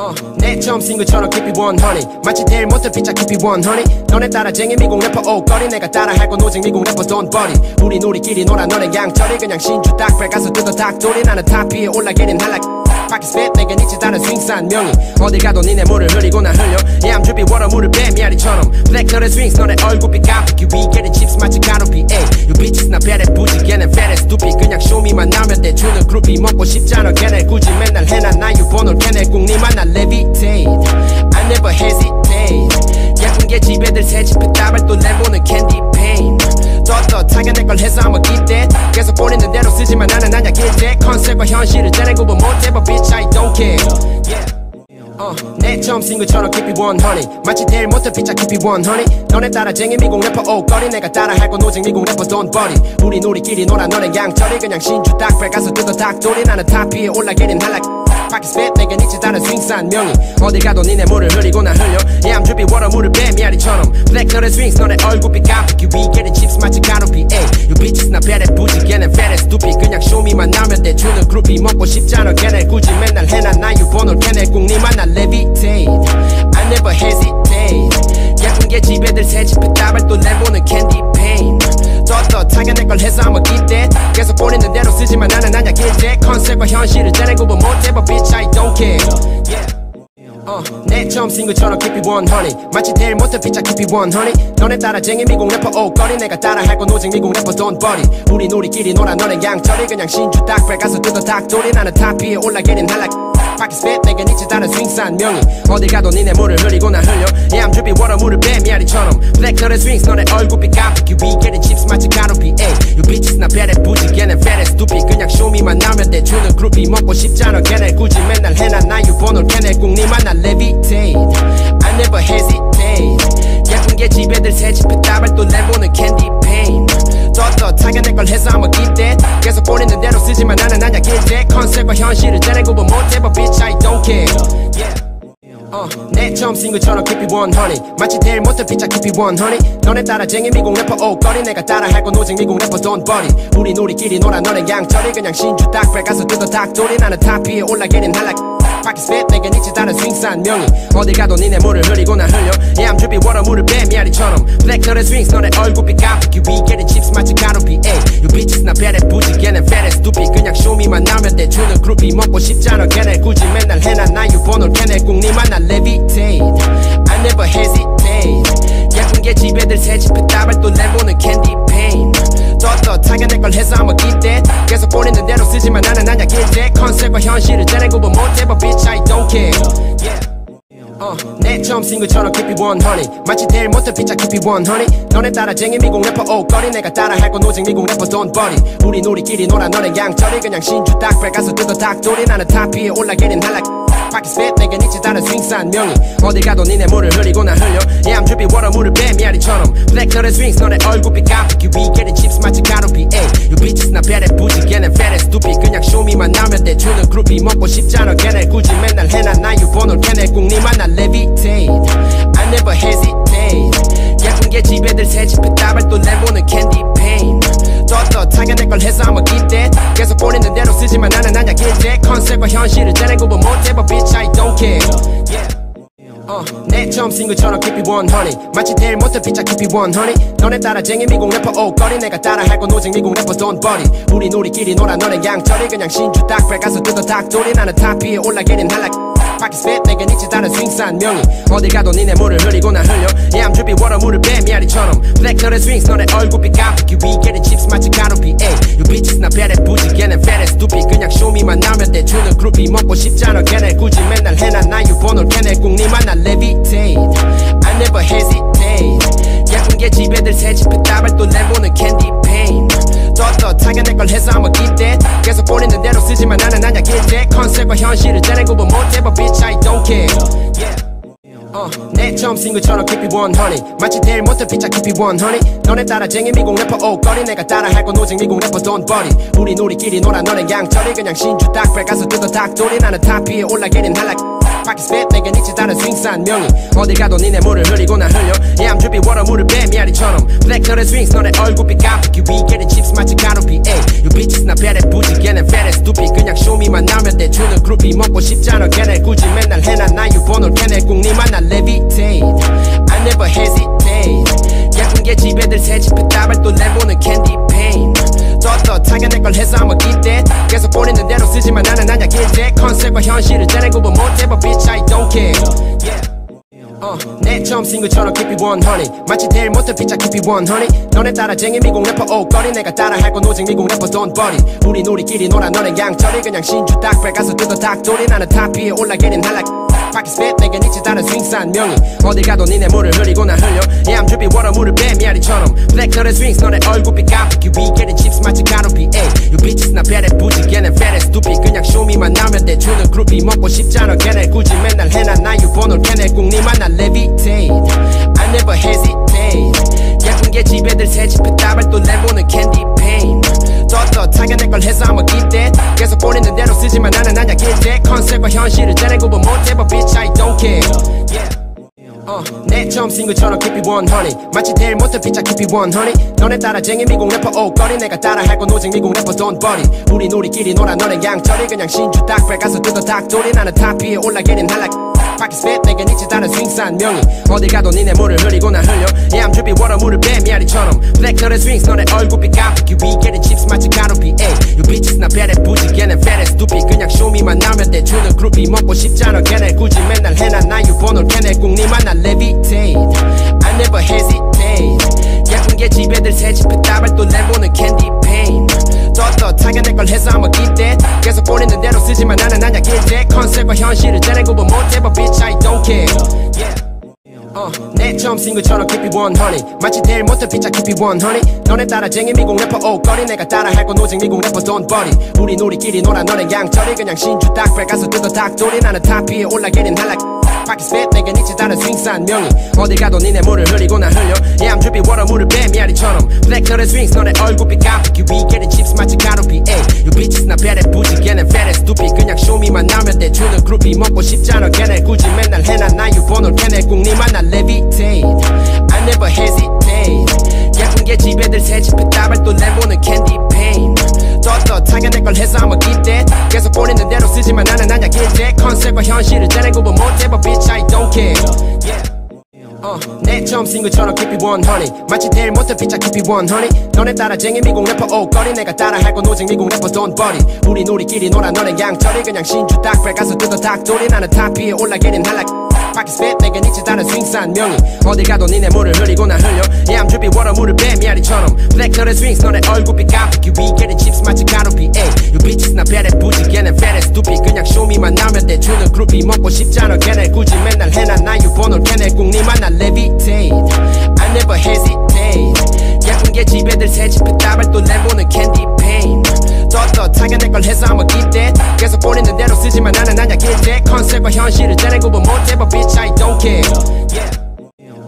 어, 내 처음 싱글처럼 keep it 100 마치 데일 모텔 피자 keep it 100 너네 따라 쟁이 미국 래퍼 옷걸이 내가 따라 할 건 오직 미국 래퍼 don't buddy 우리 우리끼리 놀아 너네 양철이 그냥 신주 딱배 가서 뜯어 닭돌이 나는 탑 위에 올라가는 할라 스핏 내겐 있지 다른 스윙산 명이. 어딜 가도 니네 물을 흐리고 나 흘려. Yeah I'm 물을 빼 미아리처럼. Black 너의 swings 너네 얼굴빛 깜빡이 We getting chips 마치 가루비 Ay You bitches 나 배래 부지 걔네 fat as stupid. 그냥 쇼미만 나면 돼 주는 그룹이 먹고 싶잖아. 걔네 굳이 맨날 해놔. 나 유번호 걔네 꼭 니만 나 levitate. I never hesitate. 예쁜 게 집애들 새집에 따발 또 내보는 candy pain 떳떳하게 내걸 해서 keep that 계속 보내는 대로 쓰지만 나는 아냐 길대 컨셉과 현실을 떼내 구분 못해 but bitch I don't care. Yeah. 어, 내 처음 싱글처럼 keep it 100 마치 데일 모텔 피자 keep it 100 너네 따라 쟁이 미국 래퍼 옷걸이 내가 따라 할 건 오직 미국 래퍼 buddy 우리 우리끼리 놀아 너네 양철이 그냥 신주 딱배 가서 뜯어 닭돌이. 나는 탑 위에 올라가는 할라 스핏 내겐 있지 다른 스윙산 명이 어딜 가도 니네 물을 흐리고 나 흘려. Yeah I'm 물을 빼 미아리처럼. Black 너의 swings 너네 얼굴빛 깜빡이 We getting chips 마치 가루비 Ay You bitches 나 배래 부지 걔네 fat as stupid. 그냥 쇼미만 나면 돼 주는 그룹이 먹고 싶잖아 걔네 굳이 맨날 해놔. 나 유번호 걔네 꼭 니만 나 levitate. I never hesitate. 예쁜 게 집애들 새집에 따발 또 내보는 candy pain 떳떳하게 내걸 해서 I'ma keep that 계속 보내는 대로 쓰지만 나는 아냐 길대. 컨셉과 현실을 떼내 구분 못해 but bitch I don't care. 어, 내 처음 싱글처럼 it 100 마치 데일 모텔 피자 it 100 너네 따라 쟁이 미국 래퍼 옷걸이 내가 따라 할 건 오직 미국 래퍼 buddy 우리 우리끼리 놀아 너네 양철이 그냥 신주 딱배 가서 뜯어 닭돌이. 나는 탑 위에 올라가는 할라 바퀴 스핏 내겐 있지 다른 스윙산 명이 어딜 가도 니네 물을 흐리고 나 흘려. Yeah I'm 물을 빼 미아리처럼. Black 너의 swings 너네 얼굴빛 깜빡이. We chips 마치 가루비 You 컨셉과 현실을 떼내 구분 못해 but bitch I don't care. 어, 내 처음 싱글처럼 keep it 100 마치 데일 모텔 피자 keep it 100 너네 따라쟁이 미국 래퍼 옷걸이 내가 따라할 건 오직 미국 래퍼 buddy 우리 우리끼리 놀아 너네 양철이 그냥 신주 딱배 가서 뜯어 닭돌이 나는 탑 위에 올라가는 할라 스핏 내겐 있지 다른 스윙산 명이. 어딜 가도 니네 물을 흐리고 나 흘려. Yeah I'm drippy water 물을 빼 미아리처럼. Black 너의 swings 너네 얼굴빛 깜빡이. We getting chips 마치 가루비. Ay You bitches 나 배래 부지. Fat as stupid. 그냥 쇼미만 나면 돼 주는 그룹이 먹고 싶잖아 걔네 굳이 맨날 해놔 나 유번호 걔네 꼭 니만 나 levitate. I never hesitate. 예쁜 게 집애들 새집에 따발 또 내보는 candy pain 떳떳하게 내걸 해서 keep that 계속 보내는 대로 쓰지만 나는 아냐 길대 컨셉과 현실을 떼내 구분 못해 but bitch I don't care. Yeah. 어, 내 처음 싱글처럼 it 100 마치 데일 모텔 피자 it 100 너네 따라 쟁이 미국 래퍼 옷걸이 내가 따라 할 건 오직 미국 래퍼 buddy 우리 우리끼리 놀아 너네 양철이 그냥 신주 딱배 가서 뜯어 닭돌이. 나는 탑 위에 올라가는 할 라 바퀴 스핏 내겐 있지 다른 스윙산 명이 어딜 가도 니네 물을 흐리고 나 흘려. Yeah I'm drippy water 물을 빼 미아리처럼. Black 너의 swings 너네 얼굴빛 깜빡이 We getting chips 마치 가루비 Ay You bitches 나 배래 부지. 걔네 fat as stupid. 그냥 쇼미만 나면 돼. 주는 그룹이 먹고 싶잖아. 걔네 굳이 맨날 해놔. 나 유번호 걔네 꼭 니만 나 levitate. I never hesitate. 예쁜 게 집애들 새집에 따발 또 내보는 candy pain 떳떳하게 내걸 해서 keep that 계속 보내는 대로 쓰지만 나는 아냐 길대 컨셉과 현실을 떼내 구분 못해 but bitch I don't care. 어, 내 처음 싱글처럼 it 100 마치 데일 모텔 피자 it 100 너네 따라 쟁이 미국 래퍼 옷걸이 내가 따라 할 건 오직 미국 래퍼 buddy 우리 우리끼리 놀아 너네 양철이 그냥 신주 딱배 가서 뜯어 닭돌이. 나는 탑 위에 올라가는 할라 바퀴 스핏 내겐 있지 다른 스윙산 명이 어딜 가도 니네 물을 흐리고 나 흘려. Yeah I'm 물을 빼 미아리처럼. Black 너의 swings 너네 얼굴빛 깜빡이 We getting chips 마치 가루비 Ay You bitches 나 배래 부지 걔네 fat as stupid. 그냥 쇼미만 나면 돼 주는 그룹이 먹고 싶잖아. 걔네 굳이 맨날 해놔 나 유번호 걔네 꼭 니만 나 levitate. I never hesitate. 예쁜 게 집애들 새집에 따발 또 내보는 candy pain 떳떳하게 내걸 해서 keep that 계속 보내는 대로 쓰지만 나는 아냐 길대 컨셉과 현실을 떼내 구분 못해 but bitch I don't care. Yeah. 어, 내 처음 싱글처럼 keep it 100 마치 데일 모텔 피자 keep it 100 너네 따라 쟁이 미국 래퍼 옷걸이 내가 따라할 건 오직 미국 래퍼 don't buddy 우리 우리끼리 놀아 너네 양철이 그냥 신주 딱배 가서 뜯어 닭돌이. 나는 탑 위에 올라가는 할라 바퀴 스펙 내게 니치 다른 스윙산 명이. 어딜 가도 니네 물을 흘리고 나 흘려. Yeah I'm 물을 빼 미아리처럼. 블랙 너의 스윙스 너네 얼굴빛 까맣게 We getting chips 마치 가로비 에 you bitches 나 배래 부지. 걔네 배래 스투피 그냥 쇼미만 나면 돼. 주는 그룹이 먹고 싶잖아. 걔네 굳이 맨날 해나 나 유 번호를 캐내 꼭 니만 나 levitate. I never hesitate. 야근게 집애들 새집에 따발 또 내보는 캔디 페인 떴던 당연한 걸 해서 한번 기대 계속 꼬리는 대로 쓰지만 나는 아냐 기대 컨셉과 현실을 잘 해구분 뭐 못해봐 bitch I don't care. Uh, 내 처음 싱글처럼 keep it one honey. 마치 대일 못해 피자 keep it one honey. 너네 따라 쟁이 미국 래퍼 oh, 옷거리 내가 따라할 건 오직 미국 래퍼 돈 버리 우린 우리끼리 놀아 너네 양철이 그냥 신주 닭발 가서 뜯어 닭돌이 나는 탑 위에 올라가는 한락 라 파키 스핏 내게 니치 다른 스윙산 명이. 어딜 가도 니네 물을 흐리고 나 흘려. Yeah I'm 물을 빼 미아리처럼. 블랙 너의 스윙스 너네 얼굴빛 깜빡이 We getting chips 마치 가루비 에이. You bitches 나 배래 부지. fat and stupid. 그냥 쇼미만 나면 돼. 주는 그룹이 먹고 싶잖아. 걔네 굳이 맨날 해놔. 나 유번호 걔네 꿍니만 나 levitate. I never hesitate. 예쁜 게 집애들 새집에 따발 또 내보는 캔디 페인 떳떳하게 내걸 해서 I'ma keep that 계속 보내는 대로 쓰지만 나는 아냐 길대 컨셉과 현실을 잘 구분 못해 but bitch. I don't care. Yeah. 어, 내 처음 싱글처럼 keep it 100 마치 제일 못해 피자 keep it 100 너네 따라쟁이 미국 래퍼 옷걸이 내가 따라할 건 오직 미국 래퍼 buddy 우린 우리끼리 놀아 너네 양철이 그냥 신주 닭발 가서 뜯어 닭돌이 나는 탑 위에 올라가는 할라 파키 스핏 내게 니치 다른 스윙산 명이 어딜 가도 니네 물을 흐리고 나 흘려. Yeah I'm 물을 빼 미아리처럼. 블랙 너의 스윙스 너네 얼굴빛 깜빡이 We getting chips 마치 가루비. 에이 You bitches 나 배래 부지 걔네 fat stupid. 그냥 쇼미만 나면 돼 주는 그룹이. 먹고 싶잖아 걔네. 굳이 맨날 해놔 나 유번호 걔네 꿍니만 나 levitate. I never hesitate. 예쁜 게 집애들 새집에 따발 또 내보는 캔디 페인 떳떳하게 내걸 해서 keep that 계속 보내는 대로 쓰지만 나는 아냐 길대 컨셉과 현실을 잘 구분 못해 but bitch I don't care. 어, 내 처음 싱글처럼 keep it 100 마치 제일 못해 피자 keep it 100 너네 따라 쟁이 미국 래퍼 옷걸이 내가 따라할 건 오직 미국 래퍼 don't buddy 우린 우리끼리 놀아 너네 양철이 그냥 신주 닭발 가서 뜯어 닭돌이. 나는 탑 위에 올라가는 할라 파키 스핏 내게 니치 다른 스윙산 명이 어딜 가도 니네 물을 흐리고 나 흘려. Yeah I'm drippy water 물을 빼 미아리처럼. 블랙 너의 스윙스 너네 얼굴빛 깜빡이. We getting chips 마치 가루비 에이 You bitches 나 배래 부지 fat and stupid. 그냥 쇼미만 나면 돼 주는 그룹이 먹고 싶잖아 걔네 굳이 맨날 해놔. 나 유번호 걔네 꿍니만 나 levitate. I never hesitate. 예쁜 게 집애들 새집에 따발 또 내보는 캔디 페인 떳떳하게 내걸 해서 keep that 계속 보내는 대로 쓰지만 나는 아냐 길대 컨셉과 현실을 잘 구분 못해 but bitch I don't care. Yeah. 어, 내 처음 싱글처럼 keep it 100 마치 제일 못해 피자 keep it 100 너네 따라쟁이 미국 래퍼 옷걸이 내가 따라할 건 오직 미국 래퍼 don't buddy 우린 우리끼리 놀아 너네 양철이 그냥 신주 닭발 가서 뜯어 닭돌이. 나는 탑 위에 올라가는 할라 파키 스핏 내게 니치 다른 스윙산 명이. 어딜 가도 니네 물을 흐리고 나 흘려. Yeah I'm 물을 빼 미아리처럼. 블랙 너의 스윙스 너네 얼굴빛 깜빡이 We getting chips 마치 가루비 에이 You bitches 나 배래 부지. 걔네 and stupid 그냥 쇼미만 나면 돼. 주는 그룹이 먹고 싶잖아. 걔네 굳이 맨날 해놔 나 유번호 걔네 꿍니만 나 levitate. I never hesitate. 예쁜 게 집애들 새집에 따발 또 내보는 캔디 페인 떳떳하게 내걸 해서 I'ma keep that 계속 보내는 대로 쓰지만 나는 아냐 길대 컨셉과 현실을 잘 구분 못해 but bitch I don't care.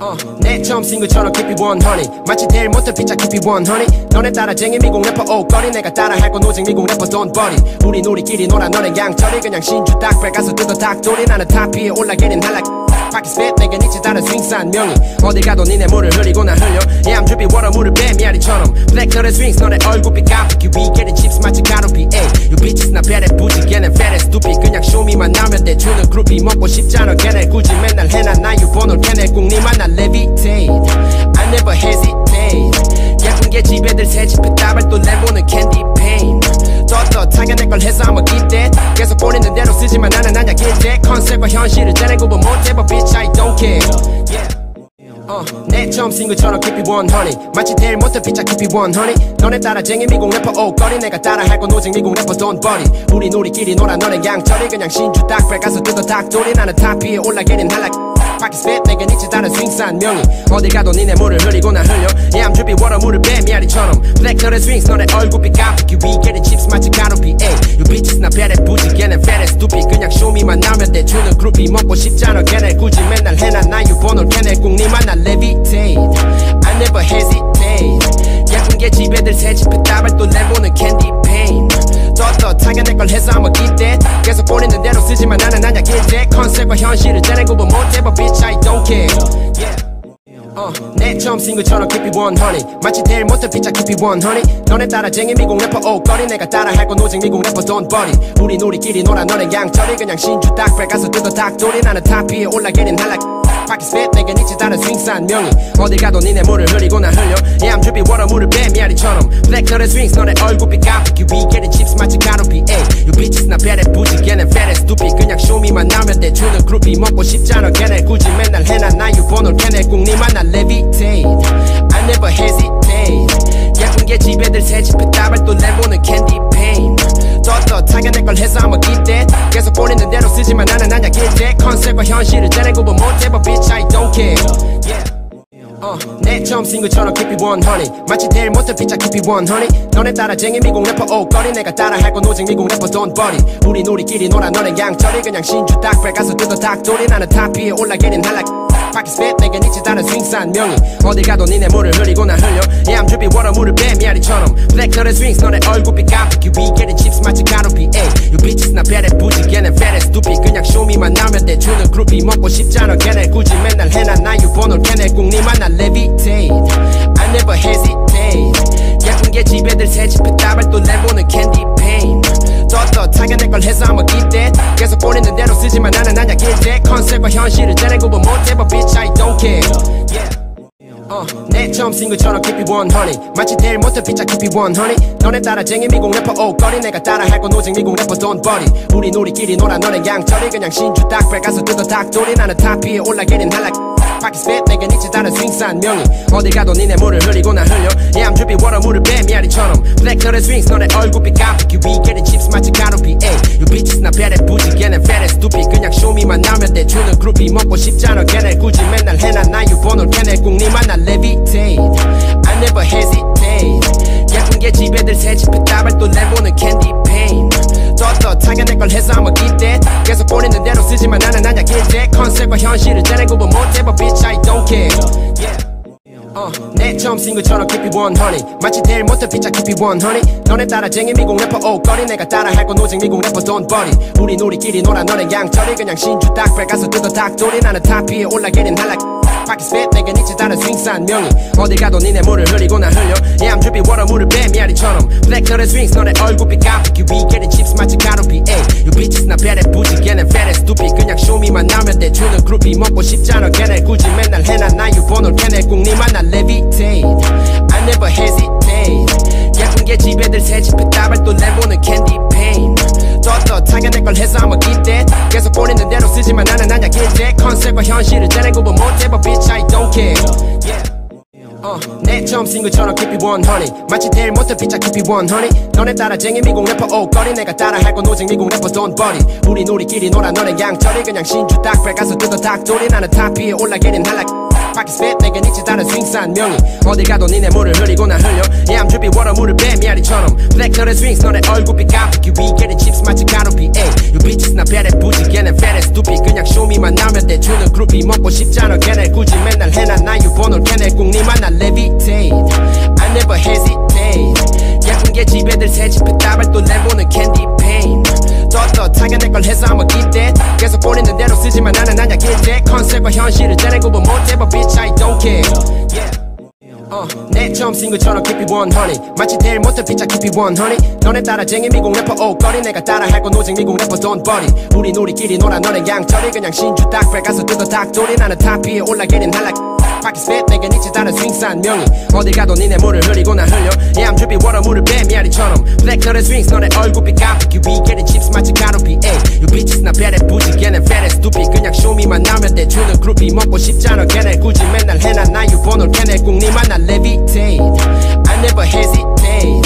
어, 내 처음 싱글처럼 keep it 100 마치 제일 못해 피자 keep it 100 너네 따라 쟁이 미국 래퍼 옷걸이 내가 따라 할 건 오직 미국 래퍼 buddy 우린 우리끼리 놀아 너네 양철이 그냥 신주 닭발 가서 뜯어 닭돌이. 나는 탑 위에 올라가는 할라 파키 스핏 내게 니치 다른 스윙산 명이. 어딜 가도 니네 물을 흐리고 나 흘려. Yeah I'm 물을 빼 미아리처럼. 블랙 너의 스윙스 너네 얼굴빛 깜빡이 We getting chips 마치 가루비. 에이 You bitches 나 배래 부지 fat and stupid. 그냥 쇼미만 나면 돼 주는 그룹이 먹고 싶잖아 걔네 굳이 맨날 해놔 나 유번호 걔네 꿍니만 나 levitate. I never hesitate. 예쁜 게 집애들 새집에 따발 또 내보는 캔디 페인 떳떳하게 내걸 해서 I'ma keep that 계속 보내는 대로 쓰지만 나는 아냐 길대. 컨셉과 현실을 잘 구분 못해 but bitch I don't care. Yeah. 어, 내 처음 싱글처럼 it 100 마치 제일 못해 피자 it 100 너네 따라 쟁이 미국 래퍼 옷걸이 내가 따라 할 건 오직 미국 래퍼 buddy 우린 우리끼리 놀아 너네 양철이 그냥 신주 닭발 가서 뜯어 닭돌이. 나는 탑 위에 올라가는 할라 파키 스핏 내게 니치 다른 스윙산 명이 어딜 가도 니네 물을 흐리고 나 흘려. Yeah I'm 물을 빼 미아리처럼. 블랙 너의 스윙스 너네 얼굴빛 깜빡이 We getting chips 마치 가루비 에이 You bitches 나 배래 부지. 걔네 fat and stupid. 그냥 쇼미만 나면 돼. 주는 그룹이 먹고 싶잖아. 걔네 굳이 맨날 해놔. 나 유번호 걔네 꿍니만 나 levitate. I never hesitate. 예쁜 게 집애들 새집에 따발 또 내보는 캔디 페인 떳떳하게 내걸 해서 keep that 계속 보내는 대로 쓰지만 나는 아 컨셉과 현실을 잘 구분 못해 but bitch I don't care. 어, 내 처음 싱글처럼 keep it 100 마치 제일 못해 피자 keep it 100 너네 따라쟁이 미국 래퍼 옷걸이 내가 따라할 건 오직 미국 래퍼 don't buddy 우린 우리끼리 놀아 너네 양철이 그냥 신주 닭발 가서 뜯어 닭돌이. 나는 탑 위에 올라가는 할라 바퀴 스핏 내겐 이치 다른 스윙산 명이. 어딜 가도 니네 물을 흐리고 나 흘려. Yeah I'm 물을 빼 미아리처럼. Black 너의 swings 너의 얼굴빛 깜빡이 We getting 마치 가루비 Ay You bitches 나 배래 부지. 걔네 fat stupid. 그냥 쇼미만 나면 돼. 주는 그룹이 먹고 싶잖아 걔네 굳이. 맨날 해나 나 유번호 걔네 꼭 니만 나 levitate. I never hesitate. 예쁜 게 집애들 새집에 따발 또 내보는 candy pain 떳떳하게 내걸 해서 I'ma keep that 계속 보내는 대로 쓰지만 나는 아냐 길대 컨셉과 현실을 잘 구분 못해 but bitch I don't care. Yeah. 어, 내 처음 싱글처럼 keep it 100 마치 대일 못해 피자 keep it 100 너네 따라쟁이 미국 래퍼 옷걸이 내가 따라할 건 오직 미국 래퍼 don't buddy 우리 우리끼리 놀아 너네 양철이 그냥 신주 딱배 가서 뜯어 닭돌이 나는 탑 위에 올라가는 할라 바퀴 스핏 내겐 이치 다른 스윙산 명이. 어딜 가도 니네 물을 흐리고 나 흘려. Yeah water 물을 빼 미아리처럼. 너의 swings 너네 얼굴빛 깜빡이. We getting chips 마치 가루비 Ay You bitches 나 배래 부지. 걔네 and stupid. 그냥 쇼미만 나면 돼 주는 그룹이. 먹고 싶잖아 걔네 굳이. 맨날 해나 나 유번호 걔네 꼭 니만 나 levitate. I never hesitate. 예쁜 게 집애들 새집에 따발 또 내보는 candy pain 떳떳하게 내걸 해서 keep that 계속 보내는 대로 쓰지만 나는 아냐 길대. 컨셉과 현실을 잘 구분 못해 but bitch I don't care. 어, 내 처음 싱글처럼 it 100 마치 대일 못해 피자 it 100 너네 따라 쟁이 미국 래퍼 옷걸이 내가 따라 할 건 오직 미국 래퍼 buddy 우리 우리끼리 놀아 너네 양철이 그냥 신주 딱배 가서 뜯어 닭돌이. 나는 탑 위에 올라가는 할라 바퀴 스핏 내겐 이치 다른 스윙산 명이. 어딜 가도 니네 물을 흐리고 나 흘려. Yeah I'm 물을 빼 미아리처럼. Black 너의 swings 너네 얼굴빛 깜빡이 We getting chips 마치 가루비 Ay You bitches 나 배래 부지. 걔네 fat and 그냥 쇼미만 나면 돼. 주는 그룹이 먹고 싶잖아. 걔네 굳이 맨날 해나 나 유번호 걔네 꼭 니만 나 levitate. I never hesitate. 예쁜 게 집애들 새집에 따발 또 내보는 candy pain 떳떳하게 내걸 해서 keep that 계속 보내는 대로 쓰지만 나는 아냐 길대 컨셉과 현실을 잘 구분 못해 but bitch I don't care. Yeah. 어, 내 처음 싱글처럼 keep it 100 마치 대일 못해 피자 keep it 100 너네 따라쟁이 미국 래퍼 옷걸이 내가 따라할 건 오직 미국 래퍼 don't buddy 우리 우리끼리 놀아 너네 양철이 그냥 신주 딱배 가서 뜯어 닭돌이. 나는 탑 위에 올라가는 할라 스핏 내겐 이치 다른 스윙산 명이. 어딜 가도 니네 물을 흐리고 나 흘려. Yeah I'm 물을 빼 미아리처럼. Black 너의 swings 너네 얼굴빛 깜빡이 We getting chips 마치 가루비 Ay You bitches 나 배래 부지 걔네 and stupid 그냥 쇼미만 나면 돼. 주는 그룹이 먹고 싶잖아 걔네 굳이 맨날 해나 나 유번호 걔네 꼭 니만 나 levitate. I never hesitate. 예쁜 게 집애들 새집에 따발 또 내보는 candy pain 떳떳하게 내걸 해서 I'ma keep that 계속 보내는 대로 쓰지만 나는 아냐 길대 컨셉과 현실을 잘 구분 못해 but bitch I don't care. Yeah. 어, 내 처음 싱글처럼 keep it 100 마치 대일 못해 피자 keep it 100 너네 따라쟁이 미국 래퍼 옷걸이 내가 따라할 건 오직 미국 래퍼 don't buddy 우리 우리끼리 놀아 너네 양철이 그냥 신주 딱배 가서 뜯어 닭돌이 나는 탑 위에 올라가는 할라 스핏 내겐 이치 다른 스윙산 명이. 어딜 가도 니네 물을 흐리고 나 흘려. Yeah I'm drippy water 물을 빼 미아리처럼. Black 너의 swings 너네 얼굴빛 깜빡이 We getting chips 마치 가루비 Ay You bitches 나 배래 부지 걔네 fat and stupid. 그냥 쇼미만 나면 돼 주는 그룹이 먹고 싶잖아. 걔네 굳이 맨날 해나 나 유번호 걔네 꼭 니만 나 levitate. I never hesitate. 예쁜 게 집애들 새집에 따발 또 내보 걸 해서 I'ma that 계속 보내는 대로 쓰지만 나는 아냐 길대 컨셉과 현실을 잘 구분 못해 but bitch I don't care. Yeah. 어, 내 처음 싱글처럼 keep it 100 마치 대일 못해 피자 keep it 100 너네 따라 쟁이 미국 래퍼 옷걸이 내가 따라 할 건 오직 미국 래퍼 buddy 우리 우리끼리 놀아 너네 양철이 그냥 신주 딱배 가서 뜯어 닭돌이. 나는 탑 위에 올라가는 할라 바퀴 스핏 내겐 이치 다른 스윙산 명이 어딜 가도 니네 물을 흐리고 나 흘려. I'm drippy water 물을 빼 미아리처럼. 너의 swings 너네 얼굴빛 깜빡이 We getting chips 마치 가루비. Ay You bitches 나 배래 부지 걔네 and stupid. 그냥 쇼미만 나면 돼 주는 그룹이 먹고 싶잖아 걔네 굳이 맨날 해나 나 유번호 걔네 꼭 니만 나 levitate. I never hesitate.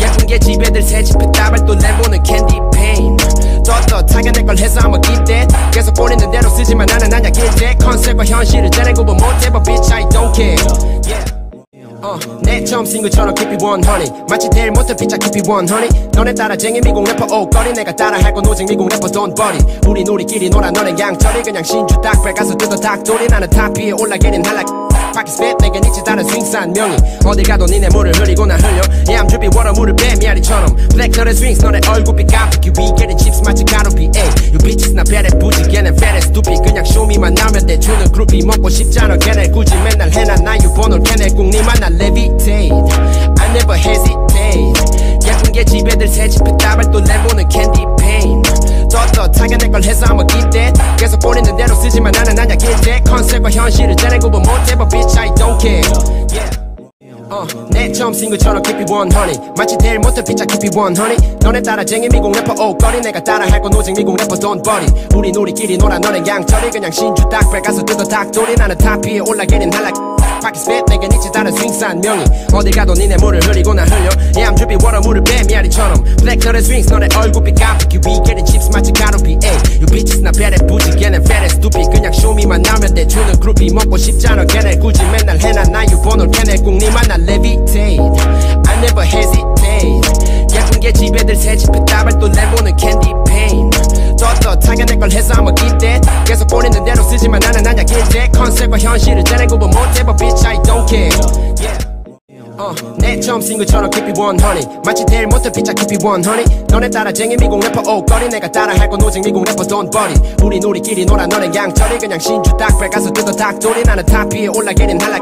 예쁜 게 집애들 새집에 따발 또 내보는 candy pain 떳떳하게 내걸 해서 I'ma keep that 계속 보내는 대로 쓰지만 나는 아냐 길대 컨셉과 현실을 잘 구분 못해 but bitch. I don't care. Yeah. 어, 내 처음 싱글처럼 keep it 100 마치 대일 못해 피자 keep it 100 너네 따라 쟁이 미국 래퍼 옷걸이 내가 따라할 건 오직 미국 래퍼 don't buddy 우리 우리끼리 놀아 너네 양철이 그냥 신주 딱배 가서 뜯어 닭돌이. 나는 탑 위에 올라가는 할라 바퀴 스핏 내겐 이치 다른 스윙산 명이. 어딜 가도 니네 물을 흐리고 나 흘려. Yeah I'm 물을 빼 미아리처럼. Black 너의 swings 너네 얼굴빛 깜빡이. We getting chips 마치 가루비 Ay You bitches 나 배래 부지 fat and stupid. 그냥 쇼미만 나면 돼 주는 그룹이 먹고 싶잖아 걔네 굳이. 맨날 해나 나 유번호 걔네 꼭 니만 나 levitate. I never hesitate. 예쁜 게 집애들 새집에 따발 또 내보는 candy pain 떳떳하게 내 걸 해서 keep that 계속 보내는 대로 쓰지만 나는 아냐 길대. 컨셉과 현실을 떼내 구분 못해 but bitch I don't care. Yeah. 어, 내 처음 싱글처럼 keep it 100 마치 제일 못해 피자 keep it 100 너네 따라쟁이 미국 래퍼 옷걸이 내가 따라할 건 오직 미국 래퍼 don't buddy 우린 우리끼리 놀아 너네 양철이 그냥 신주 닭발 가서 뜯어 닭돌이. 나는 탑 위에 올라가는 할 라 파키 스핏 내겐 있지 다른 스윙산 명이. 어딜 가도 니네 물을 흐리고 나 흘려. Yeah I'm drippy water 물을 빼 미아리처럼. 블랙 털의 스윙스 너네 얼굴빛 깜빡이 We getting chips 마치 가루비 에이. You bitches 나 배래 부지. Fat as stupid. 그냥 쇼미만 나면 돼. 주는 그룹이 먹고 싶잖아. 걔네 굳이 맨날 해놔. 나 유번호 걔네 꼭 니만 나 levitate. I never hesitate. 예쁜 게 집애들 새집에 따발 또 내보는 캔디 페인 떳떳하게 내걸 해서 keep that 계속 보내는 대로 쓰지만 나는 아냐 길제 컨셉과 현실을 떼내 구분 못해 but bitch I don't care. Yeah. 어, 내 처음 싱글처럼 it 100 마치 제일 못해 피자 it 100 너네 따라 쟁이 미국 래퍼 옷걸이 내가 따라 할 건 오직 미국 래퍼 buddy 우린 우리끼리 놀아 너네 양철이 그냥 신주 닭발 가서 뜯어 닭돌이 나는 탑 위에 올라가는 할라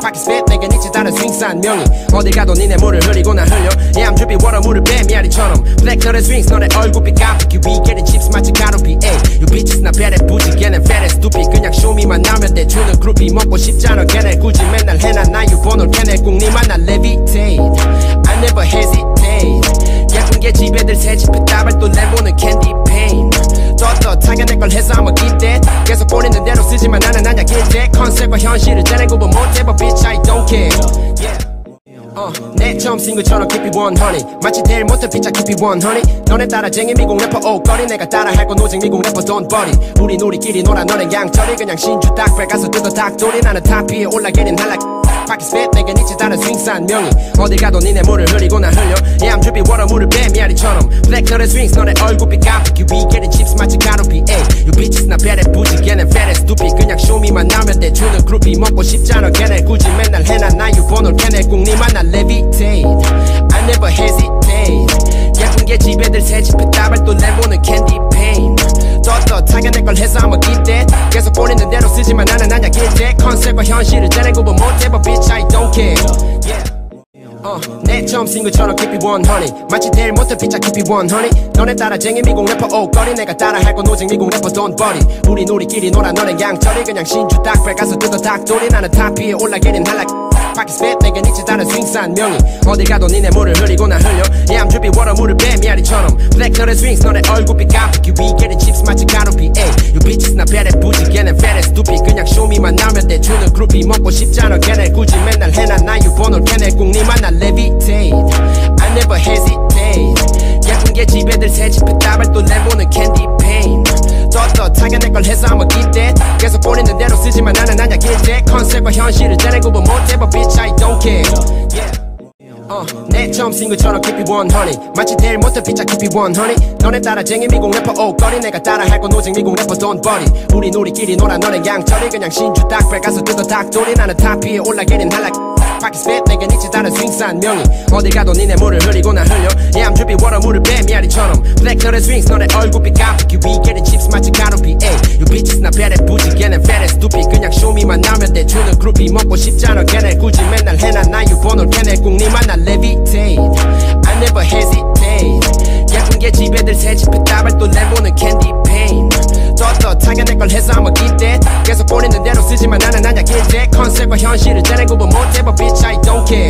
파키 스핏 내겐 있지 다른 스윙산 명이. 어딜 가도 니네 물을 흐리고 나 흘려. Yeah I'm drippy water 물을 빼 미아리처럼. 블랙 털의 스윙스 너네 얼굴빛 깜빡이 We getting chips 마치 가루비. 에이 You bitches 나 배래 부지. 걔네 fat as stupid 그냥 쇼미만 나면 돼. 주는 그룹이 먹고 싶잖아. 걔네 굳이 맨날 해놔. 나 유번호 걔네 꼭 니만 나 levitate. I never hesitate. 예쁜 게 집애들 새집에 따발 또 내보는 캔디 페인 떳떳하게 내걸 해서 keep that 계속 보내는 대로 쓰지만 나는 길제 컨셉과 현실을 구분 못해 but bitch I don't care. Yeah. 어, 내 처음 싱글처럼 keep it 100 마치 제일 못해 피자 keep it 100 너네 따라쟁이 미국 래퍼 옷걸이 내가 따라할 건 오직 미국 래퍼 buddy 우린 우리끼리 놀아 너네 양철이 그냥 신주 닭발 가서 뜯어 닭돌이 나는 탑 위에 올라가는 할라. 파키 스핏 내겐 있지 다른 스윙산 명이. 어딜 가도 니네 물을 흐리고 나 흘려. Yeah I'm drippy 물을 빼 미아리처럼. 블랙 털의 스윙스 너네 얼굴빛 깜빡이 We getting 마치 가루비 에이 쓰지만 나는 아냐 길제 컨셉과 현실을 떼내 구분 못해 but bitch I don't care. Yeah. 어, 내 처음 싱글처럼 keep it 100 마치 제일 못해 피자 keep it 100 너네 따라쟁이 미국 래퍼 옷걸이 내가 따라할 건 오직 미국 래퍼 don't buddy 우린 우리끼리 놀아 너네 양철이 그냥 신주 닭발 가서 뜯어 닭돌이. 나는 탑 위에 올라가는 할라 파키 스핏 내겐 있지 다른 스윙산 명이. 어딜 가도 니네 물을 흐리고 나 흘려. Yeah I'm 물을 빼 미아리처럼. 블랙 털의 스윙스 너네 얼굴빛 깜빡이. We getting chips 마치 가루비 에이 You bitches 나 배래 부지 걔네 as stupid. 그냥 쇼미만 나면 돼 주는 그룹이 먹고 싶잖아. 걔네 굳이 맨날 해놔 나 유번호 걔네 꼭 니만 나 levitate. I never hesitate. 예쁜 게 집애들 새집에 따발 또 내보는 캔디 페인 떳떳하게 내걸 해서 I'ma keep that 계속 보내는 대로 쓰지만 나는 아냐 길제 컨셉과 현실을 떼내 구분 못해 but bitch I don't care. Yeah. 어, 내 처음 싱글처럼 it 100 마치 제일 못해 피자 it 100 너네 따라 쟁이 미국 래퍼 옷걸이 내가 따라 할 건 오직 미국 래퍼 buddy 우린 우리끼리 놀아 너네 양철이 그냥 신주 닭발 가서 뜯어 닭돌이. 나는 탑 위에 올라가는 할라 파키 스핏 내겐 있지 다른 스윙산 명이. 어딜 가도 니네 물을 흐리고 나 흘려. Yeah I'm 물을 빼 미아리처럼. 블랙 털의 스윙스 너네 얼굴빛 깜빡이 We getting chips 마치 가루비 에이 You bitches 나 배래 부지 걔네 fat as stupid. 그냥 쇼미만 나면 돼 주는 그룹이 먹고 싶잖아 걔네 굳이 맨날 해놔 나 유번호 걔네 꼭 니만 나 levitate. I never hesitate. 예쁜 게 집애들 새집에 따발 또 내보는 캔디 페인 떳떳하게 내걸 해서 keep that 계속 보내는 대로 쓰지만 나는 아냐 길제 컨셉과 현실을 떼내 구분 못해 but bitch I don't care.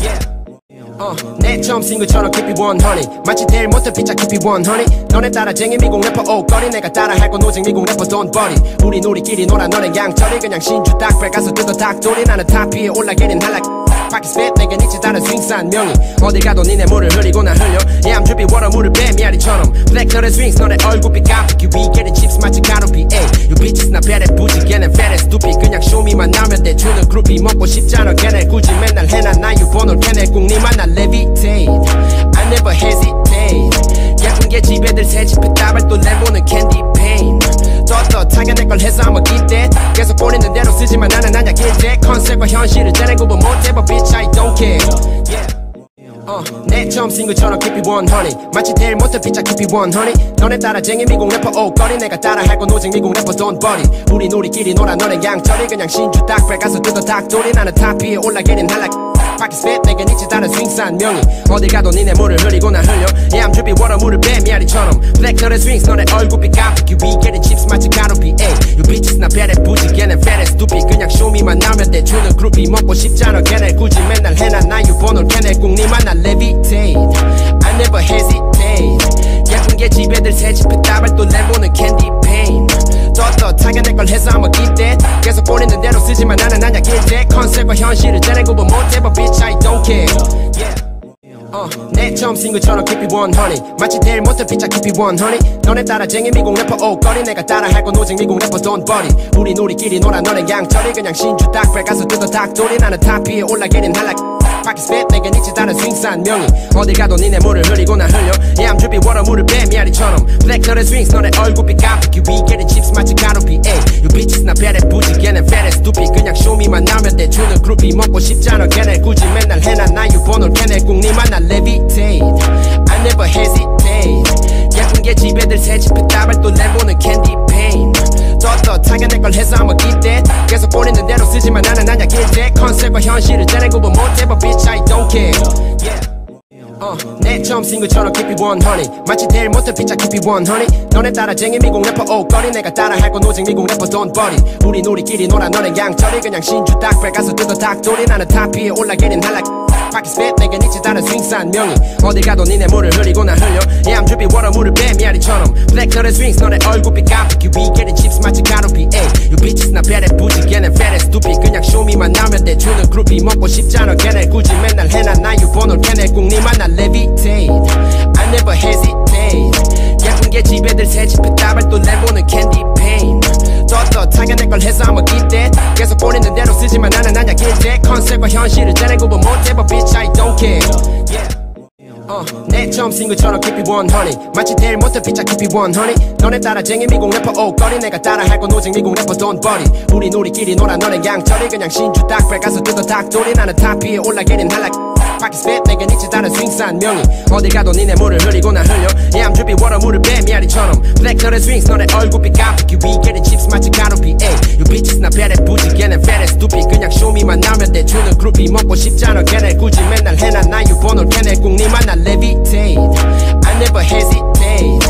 Yeah. 어, 내 처음 싱글처럼 it 100 마치 제일 못해 피자 it 100 너네 따라 쟁이 미국 래퍼 옷걸이 내가 따라 할 건 오직 미국 래퍼 buddy 우린 우리끼리 놀아 너네 양철이 그냥 신주 닭발 가서 뜯어 닭돌이. 나는 탑 위에 올라가는 할라 파키 스핏 내겐 있지 다른 스윙산 명이 어딜 가도 니네 물을 흐리고 나 흘려. Yeah I'm 물을 빼 미아리처럼. 블랙 털의 스윙스 너네 얼굴빛 깜빡이 We getting chips 마치 가루비. 에이 You bitches 나 배래 부지. fat as stupid. 그냥 쇼미만 나면 돼. 주는 그룹이 먹고 싶잖아. 걔네 굳이 맨날 해놔. 나 유번호 걔네 꼭 니만 나 levitate. I never hesitate. 예쁜 게 집애들 새집에 따발 또 내보는 캔디 페인 떳떳하게 내걸 해서 keep that 계속 보내는 대로 쓰지만 나는 아냐 길제 컨셉과 현실을 떼내 구분 못해 but bitch. I don't care. Yeah. 어, 내 처음 싱글처럼 it 100 마치 제일 못해 피자 it 100 너네 따라 쟁이 미국 래퍼 옷걸이 내가 따라 할 건 오직 미국 래퍼 buddy 우린 우리끼리 놀아 너네 양철이 그냥 신주 닭발 가서 뜯어 닭돌이. 나는 탑 위에 올라가는 할라 바퀴 스핏 내게 니치 다른 스윙스한 명이. 어딜 가도 니네 물을 흐리고 난 흘려. Yeah I'm 물을 빼 미아리처럼. 블랙 너의 스윙스 너의 얼굴빛 까맣게 We getting 마치 가루비 ay 요 비치스 나 배래 부지 걔네 배래 stupid. 그냥 쇼미만 나면 돼. 주는 그룹이 먹고 싶잖아. 걔네 굳이 맨날 해나 나 유번호 걔네 꼭 니만 나 levitate. I never hesitate. 야근게 집애들 새집에 따발 또 내보는 캔디 페인 서 I'ma keep that 계속 보내는 대로 쓰지만 나는 아냐 길대 컨셉과 현실을 떼내 구분 못해 but bitch. I don't care. Yeah. 어, 내 처음 싱글처럼 keep it 100 마치 제일 못해 피자 keep it 100 너네 따라쟁이 미국 래퍼 옷걸이 내가 따라할 건 오직 미국 래퍼 don't buddy 우린 우리끼리 놀아 너네 양철이 그냥 신주 닭발 가서 뜯어 닭돌이 나는 탑 위에 올라가는 한락 스핏 내게 니치 다른 스윙산 명이. 어딜 가도 니네 물을 흐리고 나 흘려. Yeah I'm drippy water 물을 빼 미아리처럼. 블랙 털의 스윙스 너네 얼굴빛 깜빡이. We getting chips 마치 가루비 에이 You bitches 나 배래 부지. 걔네 fat as stupid. 그냥 쇼미만 나면 돼. 주는 그룹이 먹고 싶잖아. 걔네 굳이 맨날 해놔. 나 유번호 걔네 꿍니만 나 levitate. I never hesitate. 예쁜 게 집애들 새집에 따발 또 내보는 캔디 페인 떳떳하게 내걸 해서 I'ma keep that 계속 대로 쓰지만 나는 아냐 길대 컨셉과 현실을 떼내 구분 못해 but bitch I don't care. Yeah. 어, 내 처음 싱글처럼 keep it 100 마치 제일 못해 피자 keep it 100 너네 따라 쟁이 미국 래퍼 옷걸이 내가 따라 할 건 오직 미국 래퍼 buddy 우린 우리끼리 놀아 너네 양철이 그냥 신주 닭발 가서 뜯어 닭돌이. 나는 탑 위에 올라가는 한락 바퀴 스핏 내게 니치 다른 스윙산 명이 어딜 가도 니네 물을 흐리고 나 흘려. Yeah I'm 물을 빼 미아리처럼. 블랙 털의 스윙스 너네 얼굴빛 깜빡이 We getting chips 마치 가루비 에이 You bitches 나 배래 부지. fat as stupid. 그냥 쇼미만 나면 돼. 주는 그룹이 먹고 싶잖아. 걔네 굳이 맨날 해놔. 나 유번호 걔네 꿍니만 나 levitate. I never hesitate. 예쁜 게 집애들 새집에 따발 또 내보는 캔디 페인 떳떳하게 내걸 해서 I'ma keep that 계속 보내는 대로 쓰지만 나는 아냐 길대. 컨셉과 현실을 떼내 구분 못해 but bitch I don't care. Yeah. 어, 내 처음 싱글처럼 it 100 마치 제일 못해 피자 it 100 너네 따라 쟁이 미국 래퍼 옷걸이 내가 따라 할 건 오직 미국 래퍼 don't buddy 우린 우리끼리 놀아 너네 양철이 그냥 신주 닭발 가서 뜯어 닭돌이 나는 탑 위에 올라가는 한락 바퀴 스핏 내게 니치 다른 스윙산 명이 어딜 가도 니네 물을 흐리고 나 흘려. Yeah I'm 물을 빼 미아리처럼. 블랙 털의 스윙스 너네 얼굴빛 깜빡이 We getting chips 마치 가루비 에이 You bitches 나 배래 부지. 걔네 fat as stupid. 그냥 쇼미만 나면 돼. 주는 그룹이 먹고 싶잖아. 걔네 굳이 맨날 해놔. 나 유번호 걔네 꿍니만 나 levitate. I never hesitate.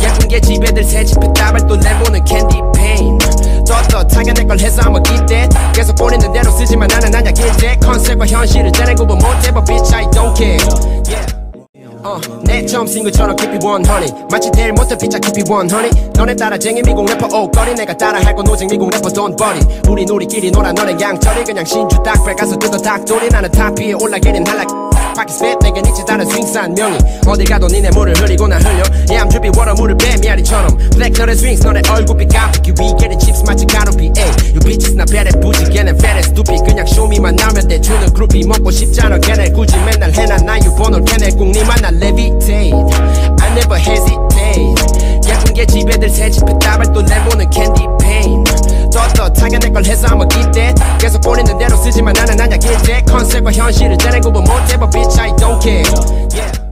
예쁜 게 집애들 새집에 따발 또 내보는 캔디 페인 떳떳하게 내걸 해서 keep that 계속 보내는 대로 쓰지만 나는 아냐 길대 컨셉과 현실을 떼내 구분 못해 but bitch. I don't care. Yeah. 어, 내 처음 싱글처럼 keep it 100 마치 제일 못해 피자 keep it 100 너네 따라쟁이 미국 래퍼 옷걸이 내가 따라할 건 오직 미국 래퍼 don't buddy 우린 우리끼리 놀아 너네 양철이 그냥 신주 닭발 가서 뜯어 닭돌이 나는 탑 위에 올라가는 한락 바퀴 스핏 내게 니치 다른 스윙산 명이. 어딜 가도 니네 물을 흐리고 나 흘려. Yeah I'm 물을 빼 미아리처럼. 블랙 털의 스윙스 너네 얼굴빛 깜빡이 We getting chips 마치 가루비 에이 You bitches 나 배래 부지. 걔네 fat stupid. 그냥 쇼미만 나면 돼 주는 그룹이. 먹고 싶잖아 걔네 굳이. 맨날 해놔 나 유번호 걔네 꿍니만 나 levitate. I never hesitate. 예쁜 게 집애들 새집에 따발 또 내보는 캔디 페인 떳떳하게 내걸 해서 keep that 계속 보내는 대로 쓰지만 나는 아냐 길대 컨셉과 현실을 떼내 구분 못해 but bitch I don't care. Yeah.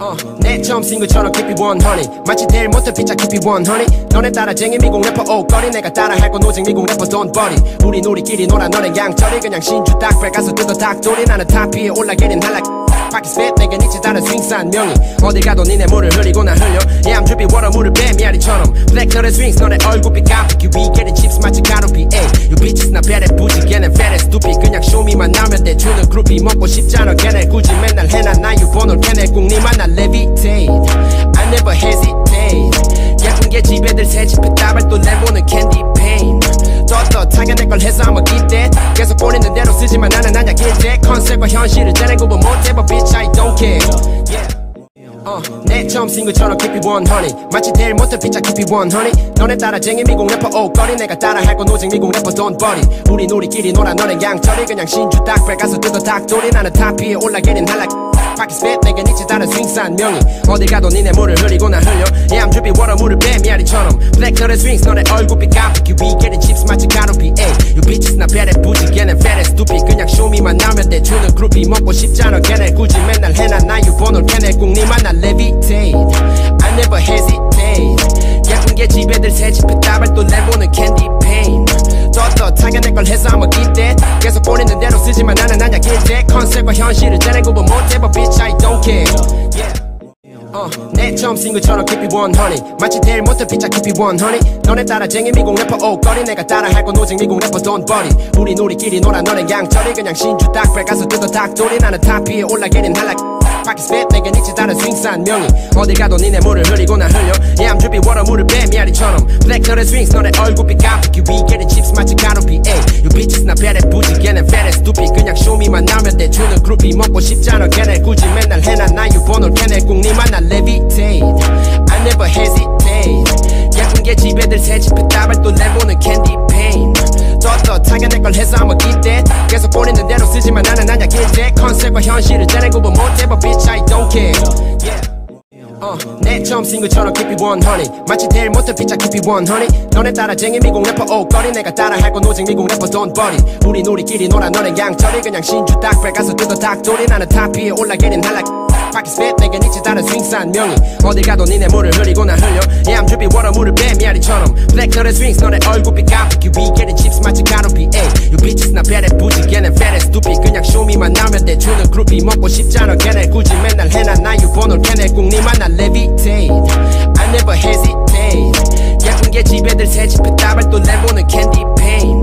어, 내 처음 싱글처럼 it 100 마치 제일 못해 피자 it 100 너네 따라 쟁이 미국 래퍼 옷걸이 내가 따라 할 건 오직 미국 래퍼 buddy 우린 우리끼리 놀아 너네 양철이 그냥 신주 닭발 가서 뜯어 닭돌이. 나는 탑 위에 올라가는 한락 바퀴 스핏 내게 니치 다른 스윙산 명이 어딜 가도 니네 물을 흐리고 나 흘려. Yeah I'm 물을 빼 미아리처럼. 블랙 털의 스윙스 너네 얼굴빛 깜빡이. We getting chips 마치 가루비 에이 You bitches 나 배래 부지. 걔네 as stupid. 그냥 쇼미만 나면 돼 주는 그룹이. 먹고 싶잖아 걔네 굳이. 맨날 해놔 나 유번호 걔네 꿍니만 나 levitate. I never hesitate. 예쁜 게 집애들 새집에 따발 또 내보는 캔디 페인 떳떳하게 내걸 해서 keep that 계속 보내는 대로 쓰지만 나는 아냐 길대 컨셉과 현실을 떼내 구분 못해 but bitch I don't care. Yeah. 어, 내 처음 싱글처럼 it 100 마치 제일 못해 피자 it 100 너네 따라 쟁이 미국 래퍼 옷걸이 내가 따라 할 건 오직 미국 래퍼 buddy 우린 우리끼리 놀아 너네 양철이 그냥 신주 닭발 가서 뜯어 닭돌이. 나는 탑 위에 올라가는 한락 바퀴 스핏 내게 니치 다른 스윙산 명이. 어딜 가도 니네 물을 흐리고 나 흘려. Yeah I'm 물을 빼 미아리처럼. 블랙 털의 스윙스 너네 얼굴빛 깜빡이. We getting chips 마치 가루비 에이 You bitches 나 배래 부지 걔네 as stupid. 그냥 쇼미만 나면 돼 주는 그룹이 먹고 싶잖아 걔네 굳이 맨날 해놔. 나 유번호 걔네 꿍니만 나 levitate. I never hesitate. 예쁜 게 집애들 새집에 따발 또 내보는 캔디 페인 떳떳하게 내걸 해서 keep that 계속 보내는 대로 쓰지만 나 컨셉과 현실을 떼내 구분 못해 but bitch I don't care. 어, 내 처음 싱글처럼 keep it 100 마치 제일 못해 피자 keep it 100 너네 따라 쟁이 미국 래퍼 옷걸이 내가 따라할 건 오직 미국 래퍼 don't buddy 우린 우리끼리 놀아 너네 양철이 그냥 신주 닭발 가서 뜯어 닭돌이. 나는 탑 위에 올라가는 한락 밖에 spit 내겐 있지 다른 스윙산 명이. 어딜 가도 니네 물을 흐리고 나 흘려. Yeah I'm 물을 빼 미아리처럼. Black 너의 swings 너네 얼굴빛 깜빡이 We getting chips 마치 가로비 Ay You bitches 나 배래 부지. 걔네 and stupid. 그냥 쇼미만 나면 돼 주는 그룹이. 먹고 싶잖아 걔네 굳이. 맨날 해놔 나 유번호 걔네 꼭 니만 나 levitate. I never hesitate. 예쁜 게 집애들 새집에 따발 또 내보는 candy paint 떳떳하게 내걸 해서 I'ma keep that 계속 보내는 대로 쓰지만 나는 아냐 길대 컨셉과 현실을 잘 구분 못해 but bitch I don't care. Yeah. 어, 내 처음 싱글처럼 it 100 마치 제일 못해 피자 it 100 너네 따라쟁이 미국 래퍼 옷걸이 내가 따라할 건 오직 미국 래퍼 buddy 우린 우리끼리 놀아 너네 양철이 그냥 신주 닭발 가서 뜯어 닭돌이 나는 탑 위에 올라가는 할라 spit 내겐 있지 다른 스윙산 명이. 어딜 가도 니네 물을 흐리고 나 흘려. Yeah I'm drippy water 물을 빼 미아리처럼. Black 너의 swings 너네 얼굴빛 깜빡이. We getting chips 마치 가로비 Ay You bitches 나 배래 부지. 걔네 fat and stupid. 그냥 쇼미만 나면 돼. 주는 그룹이 먹고 싶잖아. 걔네 굳이 맨날 해놔. 나 유번호 걔네 꼭 니만 나 levitate. I never hesitate. 예쁜 게 집애들 새집에 따발 또 내보는 candy paint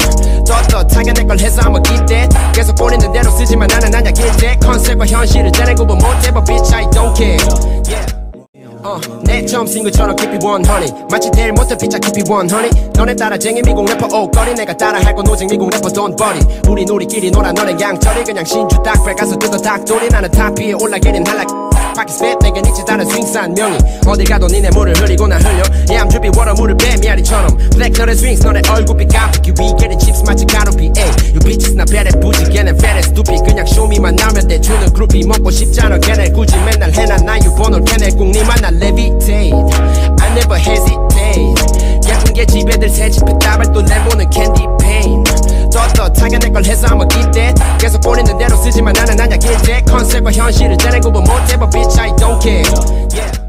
떳떳하게 내걸 해서 I'ma keep that 계속 보내는 대로 쓰지만 나는 아냐 길대 컨셉과 현실을 잘 구분 못해 but bitch. I don't care. Yeah. 어, 내 처음 싱글처럼 it 100 마치 제일 못해 피자 it 100 너네 따라 쟁이 미국 래퍼 옷걸이 내가 따라 할 건 오직 미국 래퍼 buddy 우린 우리끼리 놀아 너네 양철이 그냥 신주 닭발 가서 뜯어 닭돌이. 나는 탑 위에 올라가는 할 라 밖에 spit 내겐 있지 다른 스윙산 명이 어딜 가도 니네 물을 흐리고 나 흘려. Yeah I'm 물을 빼 미아리처럼. 너의 swings 너네 얼굴빛 깜빡이 We getting chips 마치 가로비 Ay You bitches 나 배래 부지. fat and stupid. 그냥 쇼미만 나면 돼. 주는 그룹이 먹고 싶잖아. 걔네 굳이 맨날 해놔. 나 유번호 걔네 꼭 니만 나 levitate. I never hesitate. 예쁜 게 집애들 새집에 따발 또 내보는 candy paint 떳떳하게 내걸 해서 keep that 계속 보내는 대로 쓰지만 나는 아냐 길대 컨셉과 현실을 잘 구분 못해 but bitch I don't care. Yeah.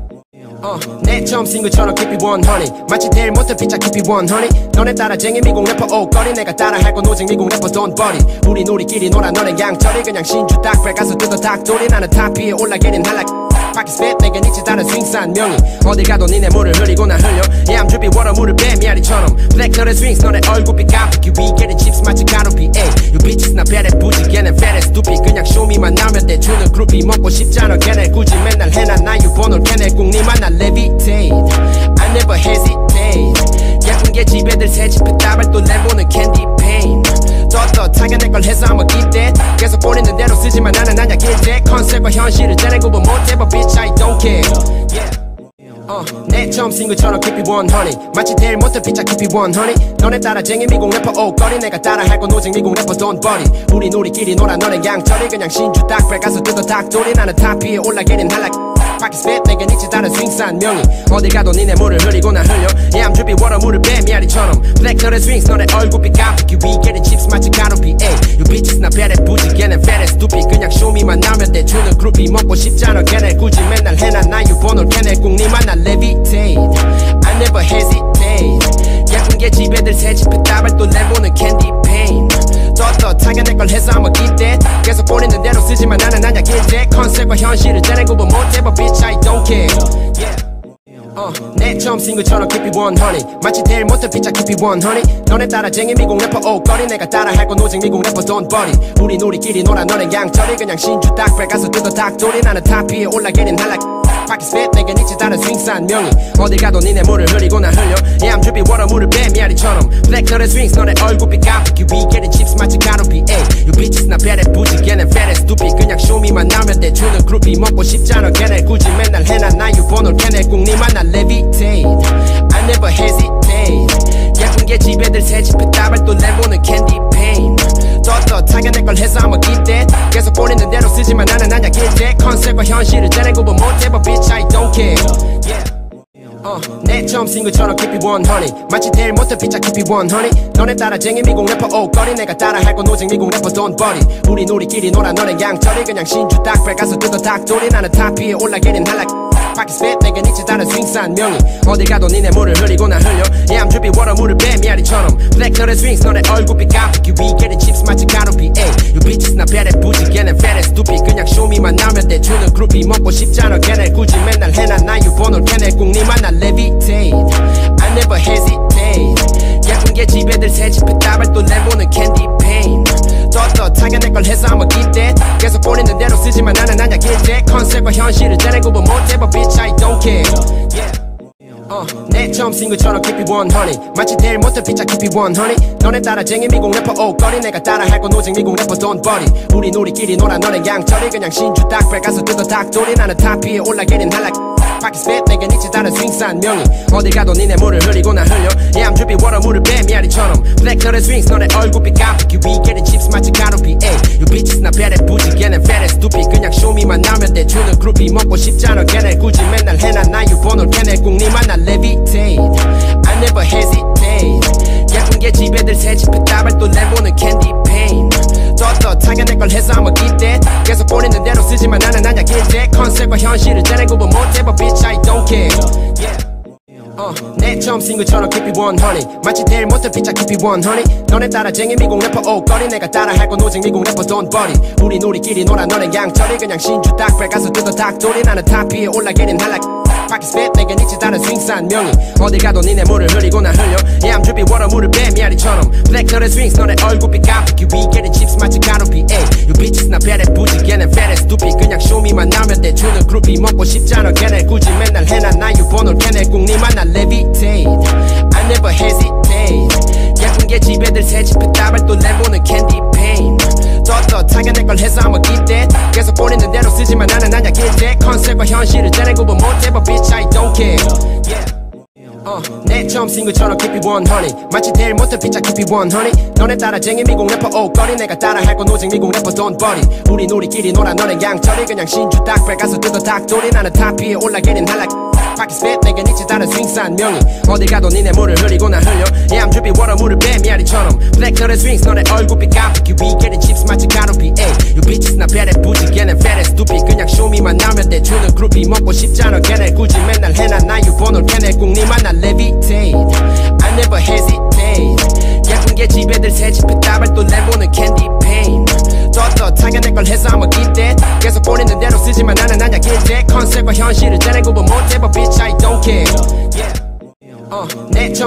어, 내 처음 싱글처럼 keep it 100 마치 제일 못해 피자 keep it 100 너네 따라쟁이 미국 래퍼 옷걸이 내가 따라할 건 오직 미국 래퍼 buddy 우린 우리끼리 놀아 너네 양철이 그냥 신주 닭발 가서 뜯어 닭돌이. 나는 탑 위에 올라가는 할 spit 내겐 있지 다른 스윙산 명이. 어딜 가도 니네 물을 흐리고 나 흘려. Yeah I'm 물을 빼 미아리처럼. Black 너의 swings 너네 얼굴빛 깜빡이. We getting chips 마치 가로비. Ay You bitches 나 배래 부지. fat and stupid. 그냥 쇼미만 나면 돼. 주는 그룹이 먹고 싶잖아. 걔네 굳이 맨날 해놔. 나 유번호 걔네 꼭 니만 나 levitate. I never hesitate. 예쁜 게 집애들 새집에 따발 또 내보는 candy paint 떳떳하게 내걸 해서 keep that 계속 보내는 대로 쓰지만 나는 아냐 길대 컨셉과 현실을 잘 구분 못해 but bitch I don't care. Yeah. 어, 내 처음 싱글처럼 it 100 마치 제일 못해 피자 it 100 너네 따라 쟁이 미국 래퍼 옷걸이 내가 따라 할 건 오직 미국 래퍼 buddy 우린 우리끼리 놀아 너네 양철이 그냥 신주 닭발 가서 뜯어 닭돌이 나는 탑 위에 올라가는 밖에 spit 내겐 있지 다른 스윙산 명이 어딜 가도 니네 물을 흐리고 나 흘려. Yeah I'm drippy water 물을 빼 미아리처럼. Black 너의 swings 너네 얼굴빛 깜빡이 We getting chips 마치 가로비. Ay You bitches 나 배래 부지. 걔네 fat and stupid 그냥 쇼미만 나면 돼. 주는 그룹이 먹고 싶잖아. 걔네 굳이 맨날 해놔. 나 유번호 걔네 꼭 니만 나 levitate. I never hesitate. 예쁜 게 집애들 새집에 따발 또 내보는 candy paint 떳떳하게 내걸 해서 I'ma keep that 계속 보내는 대로 쓰지만 나는 아냐 길대 컨셉과 현실을 잘 구분 싱글처럼 keep it 100 마치 제일 못해 피자 keep it 100 너네 따라 쟁이 미국 래퍼 옷걸이 내가 따라 할 건 오직 미국 래퍼 don't buddy 우린 우리끼리 놀아 너네 양철이 그냥 신주 닭발 가서 뜯어 닭돌이. 나는 탑 위에 올라가는 할라 밖에 spit 내겐 있지 다른 스윙산 명이 어딜 가도 니네 물을 흐리고 나 흘려. I'm drippy water 물을 빼 미아리처럼. 너의 swings 너네 얼굴빛 깜빡이 We getting chips 마치 가로비 Ay You bitches 나 배래 부지 걔네 and stupid. 그냥 쇼미만 나면 돼 주는 그룹이 먹고 싶잖아. 걔네 굳이 맨날 해놔. 나 유번호 걔네 꼭 니만 나 levitate. I never hesitate. 예쁜 게 집애들 새집에 따발 또 내보는 candy paint 떳떳하게 내걸 해서 I'ma keep that 계속 보내는 대로 쓰지만 나는 아냐 길대 컨셉과 현실을 잘 구분 못해 but bitch I don't care. Yeah. 어, 내 처음 싱글처럼 keep it 100 마치 제일 못해 피자 keep it 100 너네 따라쟁이 미국 래퍼 옷걸이 내가 따라할 건 오직 미국 래퍼 buddy 우린 우리끼리 놀아 너네 양철이 그냥 신주 닭발 가서 뜯어 닭돌이 나는 탑 위에 올라가는 할라. 밖에 spit 내겐 있지 다른 스윙산 명이. 어딜 가도 니네 물을 흐리고 나 흘려. Yeah I'm drippy water 물을 빼 미아리처럼. Black 너의 swings 너네 얼굴빛 깜빡이 We getting chips 마치 가로비 Ay You bitches 나 배래 부지 걔네 fat and stupid. 그냥 쇼미만 나면 돼. 주는 그룹이 먹고 싶잖아 걔네. 굳이 맨날 해놔 나 유번호 걔네. 꼭 니만 나 levitate. I never hesitate. 예쁜 게 집애들 새집에 따발 또 내보는 candy paint 떳떳하게 내걸 해서 I'm a keep that 계속 보내는 대로 쓰지만 나는 아냐 길대 컨셉과 현실을 잘 구분 못해 but bitch I don't care. Yeah. 어, 내 처음 싱글처럼 keep it 100 마치 제일 못해 피자 keep it 100 너네 따라 쟁이 미국 래퍼 옷걸이 내가 따라할 건 오직 미국 래퍼 don't buddy 우린 우리끼리 놀아 너네 양철이 그냥 신주 닭발 가서 뜯어 닭돌이 나는 탑 위에 올라가는 할라 스핏 내게 니치 다른 스윙산 명이. 어딜 가도 니네 물을 흐리고 나 흘려. Yeah I'm drippy water 물을 배 미아리처럼. 블랙 털의 스윙스 너네 얼굴빛 깜빡이 We getting chips 마치 가루비 에이 You bitches 나 배래 부지. 걔는 as stupid. 그냥 쇼미만 나면 돼. 주는 그룹이 먹고 싶잖아. 걔네 굳이 맨날 해놔 나 유번호 걔네 꿍니만 나 levitate. I never hesitate. 예쁜 게 집애들 새집에 따발 또 내보는 candy paint 떳떳하게 내걸 해서 keep that 계속 보내는 대로 쓰지만 나는 아냐 길대 컨셉과 현실을 잘 구분 못해 but bitch I don't care. Yeah. 어, 내 처음 싱글처럼 it 100 마치 제일 못해 피자 it 100 너네 따라 쟁이 미국 래퍼 옷걸이 내가 따라 할 건 오직 미국 래퍼 buddy 우린 우리끼리 놀아 너네 양철이 그냥 신주 닭발 가서 뜯어 닭돌이. 나는 탑 위에 올라가는 할 라 파키 스핏 내게 니치 다른 스윙산 명이 어딜 가도 니네 물을 흐리고 나 흘려. Yeah I'm drippy water 물을 배 미아리처럼. 블랙 털의 스윙스 너네 얼굴빛 깜빡이 We getting chips 마치 가루비 에이 You bitches 나 배래 부지 걔네 fat as stupid. 그냥 쇼미만 나면 돼 주는 그룹이 먹고 싶잖아 걔네 굳이 맨날 해놔 나 유번호 걔네 꿍니만 나 levitate. I never hesitate. 예쁜 게 집애들 새집에 따발 또 내보는 candy paint 떳떳하게 내걸 해서 keep that 계속 보내는 대로 쓰지만 나는 아냐 길대 컨셉과 현실을 잘 구분 못해 but bitch I don't care. Yeah. 어, 내 처음 싱글처럼 it 100 마치 제일 못해 피자 it 100 너네 따라 쟁이 미국 래퍼 옷걸이 내가 따라 할 건 오직 미국 래퍼 buddy 우린 우리끼리 놀아 너네 양철이 그냥 신주 닭발 가서 뜯어 닭돌이. 나는 탑 위에 올라가는 할라 파키 스핏 내게 니치 다른 스윙산 명이. 어딜 가도 니네 물을 흐리고 나 흘려. Yeah I'm 물을 배 미아리처럼. 블랙 털의 스윙스 너네 얼굴빛 깜빡이 We getting chips 마치 가루비 에이 You bitches 나 배래 부지 fat as stupid. 그냥 쇼미만 나면 돼. 주는 그룹이 먹고 싶잖아. 걔네 굳이 맨날 해놔 나 유번호 걔네 꿍니만 나 levitate. I never hesitate. 예쁜 게 집애들 새집에 따발 또 내보는 candy paint. 떳떳하게 내걸 해서 keep that 계속 보내는 대로 쓰지만 나는 아냐 길대 컨셉과 현실을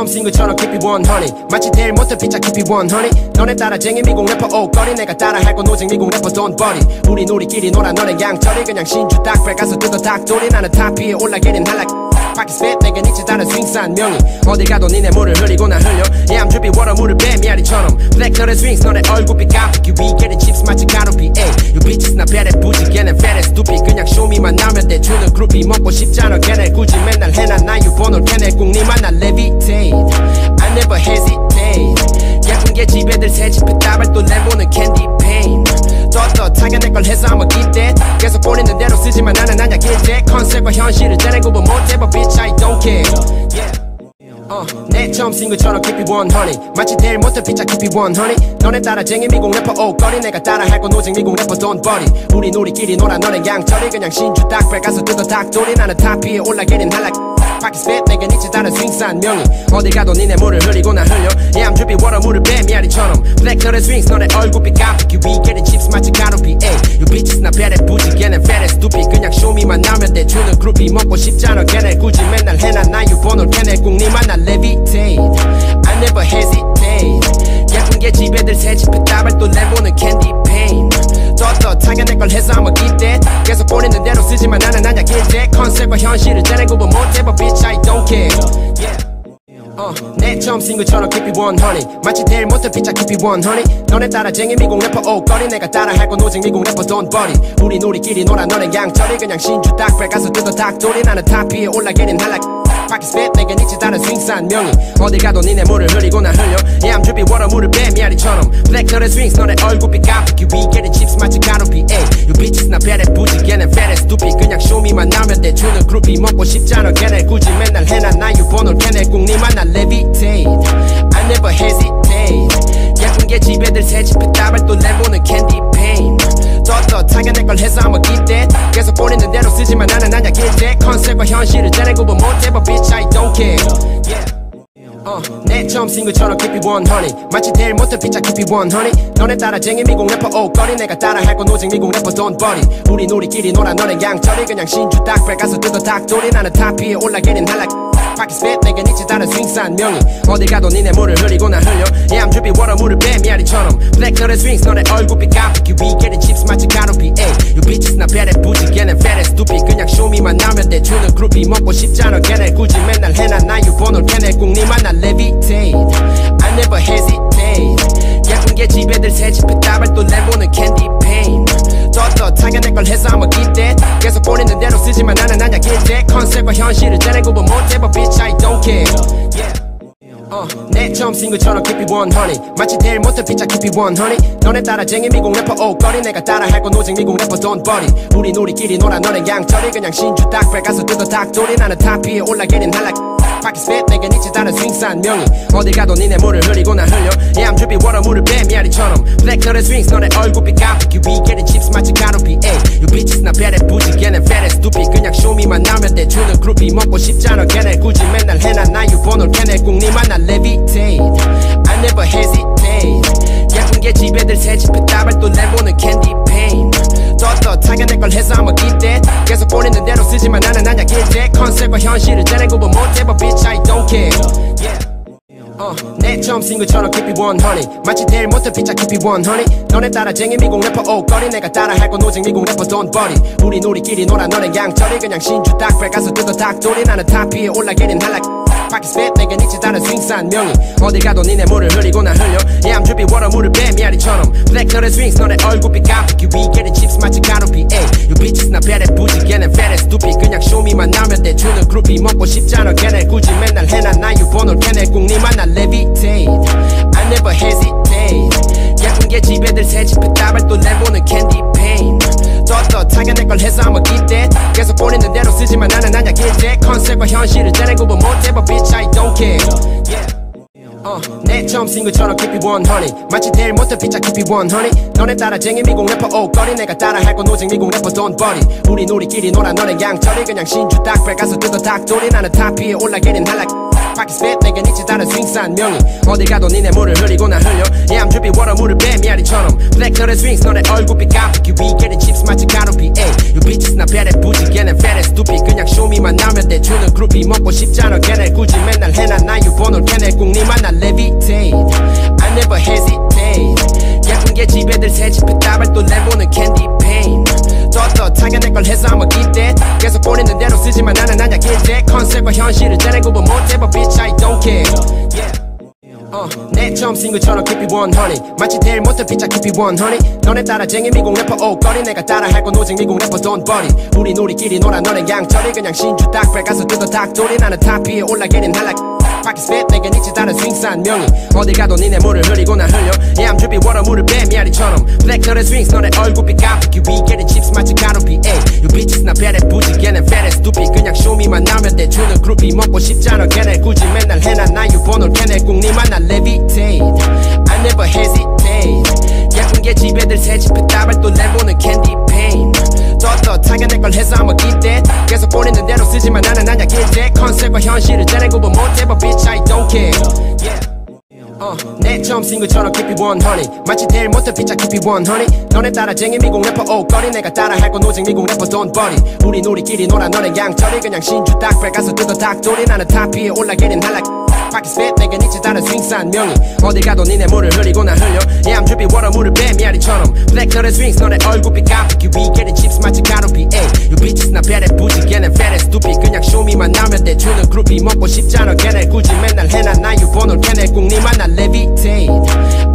처음 싱글처럼 keep it 100 마치 제일 못해 피자 keep it 100 너네 따라 쟁이 미국 래퍼 옷걸이 내가 따라 할 건 오직 미국 래퍼 don't buddy 우린 우리끼리 놀아 너네 양철이 그냥 신주 닭발 가서 뜯어 닭돌이. 나는 탑 위에 올라가는 할라 파키 스핏 내게 니치 다른 스윙산 명이. 어딜 가도 니네 물을 흐리고 나 흘려. Yeah I'm drippy water 물을 배 미아리처럼. 블랙 털의 스윙스 너네 얼굴빛 깜빡이 We getting chips 마치 가루비 에이 You bitches 나 배래 부지. 걔네 as stupid 그냥 쇼미만 나면 돼. 주는 그룹이 먹고 싶잖아. 걔네 굳이 맨날 해놔. 나 유번호 걔네 꿍니만 나 levitate. I never hesitate. 예쁜 게 집애들 새집에 따발 또 내보는 candy paint 떳떳하게 내걸 해서 keep that 계속 보내는 대로 쓰지만 나는 아냐 길대 컨셉과 현실을 잘 구분 못해 but bitch I don't care. 어, 내 처음 싱글처럼 keep it 100 마치 제일 못해 피자 keep it 100 너네 따라쟁이 미국 래퍼 옷걸이 내가 따라할 건 오직 미국 래퍼 don't buddy 우린 우리끼리 놀아 너네 양철이 그냥 신주 닭발 가서 뜯어 닭돌이. 나는 탑 위에 올라가는 할라 파키 스핏 내게 니치 다른 스윙산 명이 어딜 가도 니네 물을 흐리고 나 흘려. Yeah I'm 물을 배 미아리처럼. 블랙 털의 스윙스 너네 얼굴빛 깜빡이 We getting chips 마치 가루비. 에이 You bitches 나 배래 부지 fat as stupid. 그냥 쇼미만 나면 돼 주는 그룹이 먹고 싶잖아 걔네 굳이 맨날 해놔. 나 유번호 걔네 꿍니만 나 levitate. I never hesitate. 예쁜 게 집애들 새집에 따발 또 내보는 candy paint 떳떳하게 내걸 해서 I'm that 계속 보내는 대로 쓰지만 나는 아냐 길대. 컨셉과 현실을 잘 구분 못해 but bitch I don't care. Yeah. 어, 내 처음 싱글처럼 keep it 100 마치 제일 못해 피자 keep it 100 너네 따라 쟁이 미국 래퍼 옷걸이 내가 따라할 건 오직 미국 래퍼 don't buddy 우린 우리끼리 놀아 너네 양철이 그냥 신주 닭발 가서 뜯어 닭돌이 나는 탑 위에 올라가는 할라 파키 스핏 내게 니치 다른 스윙산 명이 어딜 가도 니네 물을 흐리고 나 흘려. Yeah I'm 물을 배 미아리처럼. 블랙 털의 스윙스 너네 얼굴빛 깜빡이 We getting chips 마치 가루비 에이 You bitches 나 배래 부지 fat as stupid. 그냥 쇼미만 나면 돼 주는 그룹이 먹고 싶잖아 걔네 굳이 맨날 해놔 나 유번호. 걔네 꿍니만 나 levitate. I never hesitate. 예쁜 게 집애들 새집에 따발 또 내보는 candy paint 떳떳하게 내걸 해서 keep that 계속 보내는 대로 쓰지만 나는 아냐 길대. 컨셉과 현실을 잘 구분 못해 but bitch I don't care. Yeah. 어, 내 처음 싱글처럼 keep it 100 마치 제일 못해 피자 keep it 100 너네 따라 쟁이 미국 래퍼 옷걸이 내가 따라할 건 오직 미국 래퍼 don't buddy 우린 우리끼리 놀아 너네 양철이 그냥 신주 닭발 가서 뜯어 닭돌이. 나는 탑 위에 올라가는 할라 파키 스핏 내게 니치 다른 스윙산 명이. 어딜 가도 니네 물을 흐리고 나 흘려. Yeah I'm 물을 빼 미아리처럼. 블랙 너의 스윙스 너의 얼굴빛 깜빡이 We getting chips 마치 가로비. 에이 You bitches 나 배래 부지. 걔네 배래 stupid. 그냥 쇼미만 나면 돼. 주는 그룹이 먹고 싶잖아. 걔네 굳이 맨날 해나 나 유번호 걔네 꼭 니만 나 levitate. I never hesitate. 예쁜 게 집애들 새집에 따발 또 내보는 캔디 페인 떳떳하게 내걸 해서 I'ma keep that 계속 보내는 대로 쓰지만 나는 아냐 길대. 컨셉과 현실을 잘 구분 못해 but bitch I don't care. 어, 내 처음 싱글처럼 it 100 마치 제일 못해 피자 it 100 너네 따라 쟁이 미국 래퍼 옷걸이 내가 따라할 건 오직 미국 래퍼 buddy 우리 우리끼리 놀아 너네 양철이 그냥 신주 딱배 가서 뜯어 닭돌이 나는 탑 위에 올라가는 할라 바퀴 스핏 내겐 있지 다른 스윙산 명이 어딜 가도 니네 물을 흐리고 나 흘려. Yeah I'm drippy water 물을 빼 미아리처럼. 블랙 너의 스윙스 너네 얼굴빛 깜빡이. We getting chips 마치 가루비. 에이 You bitches 나 배래 부지 걔네 fat and stupid. 그냥 쇼미만 나면 돼. 주는 그룹이 먹고 싶잖아. 걔네 굳이 맨날 해나 나 유번호 걔네 꼭 니만 나 levitate. I never hesitate. 예쁜 게 집애들 새집에 따발 또 내보는 캔디 페인 떳떳하게 내걸 해서 I'ma keep that 계속 보내는 대로 쓰지만 나는 아냐 길대 컨셉과 현실을 싱글처럼 keep it 100 마치 제일 못해 피자 keep it 100 너네 따라 쟁이 미국 래퍼 옷걸이 내가 따라 할 건 오직 미국 래퍼 buddy 우리 우리끼리 놀아 너네 양철이 그냥 신주 딱배 가서 뜯어 닭돌이. 나는 탑 위에 올라가는 할라 스핏 내겐 있지 다른 스윙산 명이. 어딜 가도 니네 물을 흐리고 나 흘려. Yeah I'm 물을 빼 미아리처럼. 블랙 너의 스윙스 너네 얼굴빛 깜빡이 We getting chips 마치 가루비 에이. You bitches 나 배래 부지 걔네 fat stupid. 그냥 쇼미만 나면 돼 주는 그룹이 먹고 싶잖아 걔네 굳이 맨날 해나 나 유번호 걔네 꼭 니만 나 levitate. I never hesitate. 예쁜 게 집애들 새집에 따발 또 내보는 캔디 페인 떳떳하게 내걸 해서 keep that 계속 보내는 대로 쓰지만 나는 아냐 길대 컨셉과 현실을 잘 구분 못해 but bitch I don't care. Yeah. 어, 내 처음 싱글처럼 keep it 100 마치 제일 못해 피자 keep it 100 너네 따라 쟁이 미국 래퍼 옷걸이 내가 따라 할 건 오직 미국 래퍼 don't buddy 우리 우리끼리 놀아 너네 양철이 그냥 신주 딱배 가서 뜯어 닭돌이. 나는 탑 위에 올라가는 할라 바퀴 스핏 내겐 있지 다른 스윙산 명이. 어딜 가도 니네 물을 흐리고 나 흘려. Yeah I'm 물을 빼 미아리처럼. 블랙 너의 스윙스 너네 얼굴빛 깜빡이. We getting chips 마치 가루비 에이 You bitches 나 배래 부지 걔네 and stupid. 그냥 쇼미만 나면 돼 주는 그룹이 먹고 싶잖아 걔네 굳이. 맨날 해나 나 유번호 걔네 꼭 니만 나 levitate. I never hesitate. 예쁜 게 집애들 새집에 따발 또 내보는 캔디 페인 떳떳하게 내걸 해서 I'ma keep that 계속 보내는 대로 쓰지만 나는 아냐 길대 컨셉과 현실을 잘 구분 못해 but bitch I don't care. Yeah. 어, 내 처음 싱글처럼 keep it 100 마치 제일 못해 피자 keep it 100 너네 따라쟁이 미국 래퍼 옷걸이 내가 따라할 건 오직 미국 래퍼 don't buddy 우리 우리끼리 놀아 너네 양철이 그냥 신주 딱배 가서 뜯어 닭돌이 나는 탑 위에 올라가는 할라 스핏 내겐 있지 다른 스윙산 명이. 어딜 가도 니네 물을 흐리고 나 흘려. Yeah I'm drippy water 물을 빼 미아리처럼. 블랙 너의 스윙스 너네 얼굴빛 깜빡이 We getting chips 마치 가루비 에이 You bitches 나 배래 부지. 걔네 fat and stupid. 그냥 쇼미만 나면 돼. 주는 그룹이 먹고 싶잖아. 걔네 굳이 맨날 해나 나 유번호 걔네 꼭 니만 나 levitate. I never hesitate. 예쁜 게 집애들 새집에 따발 또 내보는 캔디 페인 떳떳하게 내걸 해서 keep that 계속 보내는 대로 쓰지만 나는 길대 컨셉과 현실을 잘 구분 못해 but bitch I don't care. Yeah. 어, 내 처음 싱글처럼 keep it 100 마치 제일 못해 피자 keep it 100 너네 따라쟁이 미국 래퍼 옷걸이 내가 따라할 건 오직 미국 래퍼 buddy 우리 우리끼리 놀아 너네 양철이 그냥 신주 딱배 가서 뜯어 닭돌이 나는 탑 위에 올라가는 할라 스핏 내겐 있지 다른 스윙산 명이. 어딜 가도 니네 물을 흐리고 나 흘려. Yeah I'm drippy water 물을 빼 미아리처럼. 블랙 너의 스윙스 너네 얼굴빛 깜빡이 We getting chips 마치 가루비 에이 You bitches 나 배래 부지 걔네 fat and stupid. 그냥 쇼미만 나면 돼 주는 그룹이 먹고 싶잖아 걔네 굳이 맨날 해나 나 유번호 걔네 꼭 니만 나 levitate.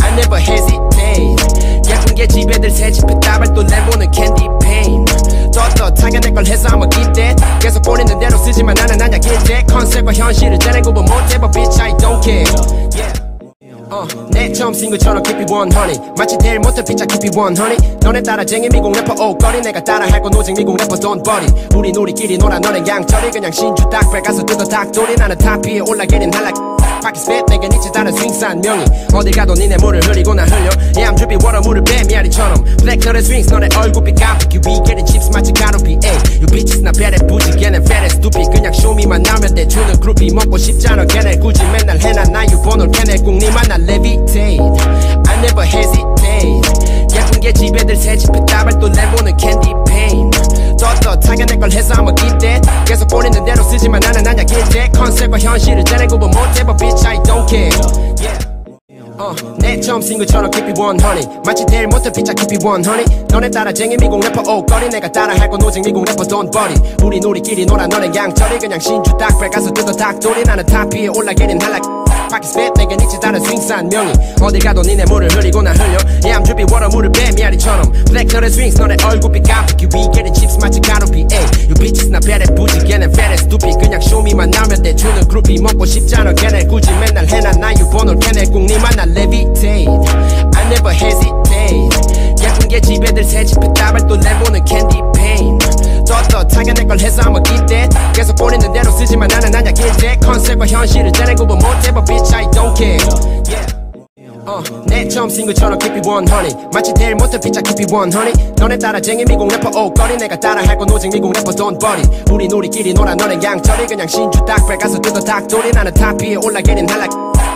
I never hesitate. 게 집애들 새집에 따발 또 내보는 캔디 페인 떳떳하게 내걸 해서 I'ma keep that 계속 보내는 대로 쓰지만 나는 아냐 길대 컨셉과 현실을 잘 구분 못해 but bitch I don't care. Yeah. 어, 내 처음 싱글처럼 keep it 100 마치 제일 못해 피자 keep it 100 너네 따라쟁이 미국 래퍼 옷걸이 내가 따라할 건 오직 미국 래퍼 buddy 우리 우리끼리 놀아 너네 양철이 그냥 신주 딱배 가서 뜯어 닭돌이 나는 탑 위에 올라가는 할라 바퀴 스핏 내겐 있지 다른 스윙산 명이. 어딜 가도 니네 물을 흐리고 나 흘려. Yeah I'm 물을 빼 미아리처럼. 블랙 너의 스윙스 너네 얼굴빛 깜빡이 We getting chips 마치 가루비 에이 You bitches 나 배래 부지 fat and stupid. 그냥 쇼미만 나면 돼 주는 그룹이 먹고 싶잖아 걔네 굳이. 맨날 해나 나 유번호 걔네 꼭 니만 나 levitate. I never hesitate. 예쁜 게 집애들 새집에 따발 또 내보는 캔디 페인 떳떳하게 내걸 해서 keep that 계속 보내는 대로 쓰지만 나는 아냐 길대 컨셉과 현실을 잘 구분 못해 but bitch I don't care. Yeah. 어, 내 처음 싱글처럼 keep it 100 마치 대일 못해 피자 keep it 100 너네 따라쟁이 미국 래퍼 옷걸이 내가 따라할 건 오직 미국 래퍼 don't buddy 우린 우리끼리 놀아 너네 양철이 그냥 신주 닭발 가서 뜯어 닭돌이. 나는 탑 위에 올라가는 할라 바퀴 스핏 내게 니치 다른 스윙산 명이. 어딜 가도 니네 물을 흐리고 나 흘려. Yeah I'm 물을 배 미아리처럼. 블랙 너의 스윙스 너네 얼굴빛 깜빡이. We getting chips 마치 가루비 에이 You bitches 나 배래 부지 걔네 fat stupid. 그냥 쇼미만 나면 돼. 주는 그룹이 먹고 싶잖아 걔네 굳이 맨날 해놔 나 유번호 걔네 꼭 니만 나 levitate. I never hesitate. 예쁜 게 집애들 새집에 따발 또 내보는 캔디 페인 떳떳하게 내걸 해서 I'ma keep that 계속 보내는 대로 쓰지만 나는 아냐 길대 컨셉과 현실을 잘 구분 못해 but bitch I don't care. Yeah. 어, 내 처음 싱글처럼 keep it 100 마치 대일 못해 피자 keep it 100 너네 따라쟁이 미국 래퍼 옷걸이 내가 따라할 건 오직 미국 래퍼 buddy 우린 우리끼리 놀아 너네 양철이 그냥 신주 닭발 가서 뜯어 닭돌이 나는 탑 위에 올라가는 할라